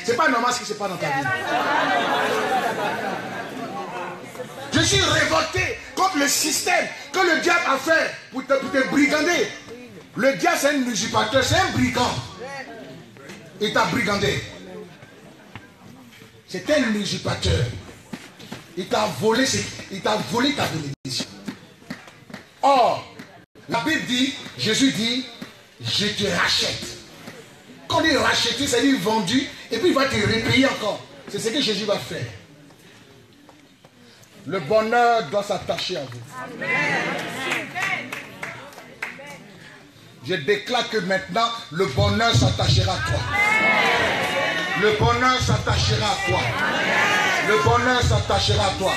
S1: C'est pas normal ce qui se passe dans ta vie. Je suis révolté contre le système que le diable a fait pour te, pour te brigander. Le diable, c'est un usurpateur, c'est un brigand. Il t'a brigandé. C'est un usurpateur. Il t'a volé, il t'a volé ta bénédiction. Or, la Bible dit, Jésus dit, je te rachète. Quand il racheté, c'est dire vendu, et puis il va te repayer encore. C'est ce que Jésus va faire. Le bonheur doit s'attacher à vous. Je déclare que maintenant, le bonheur s'attachera à toi. Le bonheur s'attachera à toi. Le bonheur s'attachera à toi.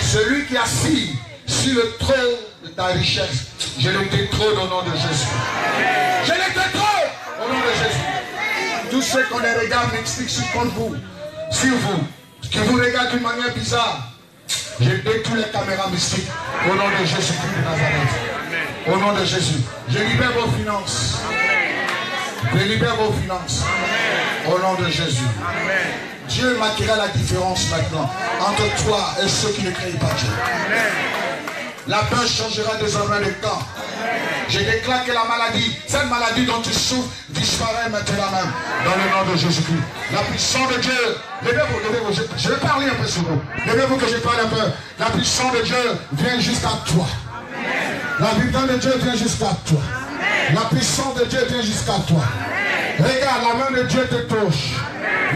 S1: Celui qui assis sur le trône de ta richesse, je le détrône au nom de Jésus. Je le détrône au nom de Jésus. Tous ceux qu'on les regarde m'expliquent sur vous, sur vous, qui vous regardent d'une manière bizarre, je détruis les caméras mystiques au nom de Jésus-Christ de Nazareth. Au nom de Jésus. Je libère vos finances. Je libère vos finances. Au nom de Jésus. Dieu marquera la différence maintenant entre toi et ceux qui ne craignent pas Dieu. La peur changera désormais le temps. Je déclare que la maladie, cette maladie dont tu souffres, disparaît maintenant même. Dans le nom de Jésus-Christ. La puissance de Dieu. Levez-vous, levez-vous. Je, je vais parler un peu sur vous. Levez-vous que je parle un peu. La puissance de Dieu vient jusqu'à toi. La puissance de Dieu vient jusqu'à toi. La puissance de Dieu vient jusqu'à toi. Regarde, la main de Dieu te touche.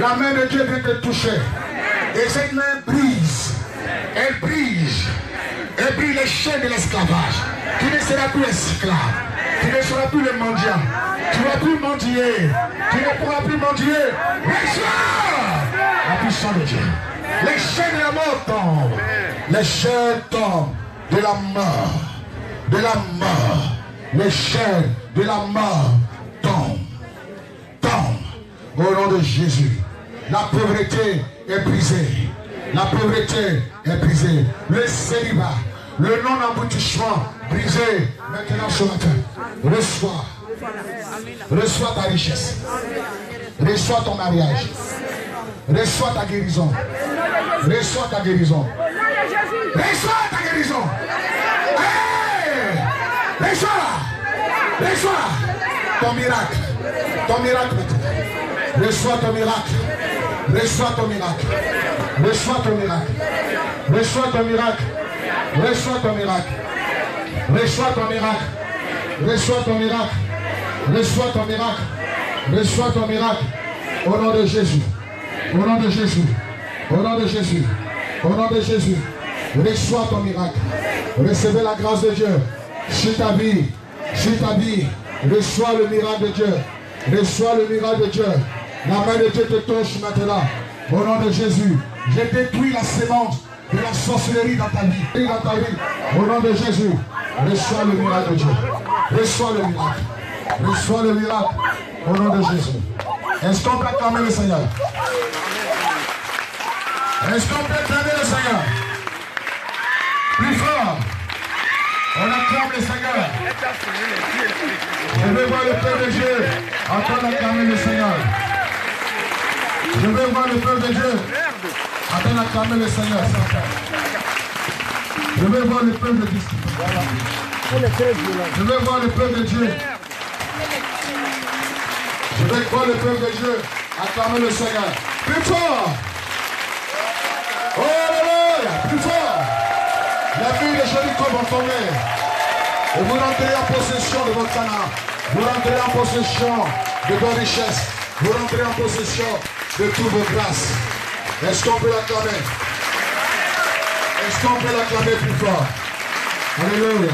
S1: La main de Dieu vient te toucher. Et cette main brise. Elle brise. Elle brise les chaînes de l'esclavage. Tu ne seras plus esclave. Tu ne seras plus le mendiant. Tu ne vas plus mendier. Tu ne pourras plus mendier. Reçois la puissance de Dieu. Les chaînes de la mort tombent. Les chaînes tombent de la mort. De la mort. Les chaînes de la mort tombent. Tombent. Au nom de Jésus. La pauvreté est brisée. La pauvreté est brisée. Le célibat, le non-aboutissement brisé. Maintenant ce matin, reçois. Reçois ta richesse. Reçois ton mariage. Reçois ta guérison. Reçois ta guérison. Reçois ta guérison. Reçois. Reçois ton miracle. Ton miracle. Reçois ton miracle. Reçois ton miracle. Reçois ton miracle. Reçois ton miracle. Reçois ton miracle. Reçois ton miracle. Reçois ton miracle. Reçois ton miracle. Reçois ton miracle. Au nom de Jésus. Au nom de Jésus. Au nom de Jésus. Au nom de Jésus. Reçois ton miracle. Recevez la grâce de Dieu. Sur ta vie. Sur ta vie. Reçois le miracle de Dieu. Reçois le miracle de Dieu. La main de Dieu te touche maintenant. Au nom de Jésus. Je détruis la sémence de la sorcellerie dans ta vie. Dans ta vie. Au nom de Jésus. Reçois le miracle de Dieu. Reçois le miracle. Reçois le miracle. Au nom de Jésus. Est-ce qu'on peut acclamer le Seigneur? Est-ce qu'on peut acclamer le Seigneur? Plus fort. On acclame le Seigneur. Je veux voir le peuple de Dieu en train d'acclamer le Seigneur. Je veux voir le peuple de Dieu train d'acclamer le Seigneur. Je veux voir le peuple de Dieu. Je veux voir le peuple de Dieu. Je veux voir le peuple de Dieu acclamer le Seigneur. Plus fort. Oh Alléluia. Plus fort. La fille de Jéricho va tomber. Et vous rentrez en possession de votre canard. Vous rentrez en possession de vos richesses. Vous rentrez en possession de toutes vos grâces. Est-ce qu'on peut l'acclamer? Est-ce qu'on peut l'acclamer plus fort? Alléluia.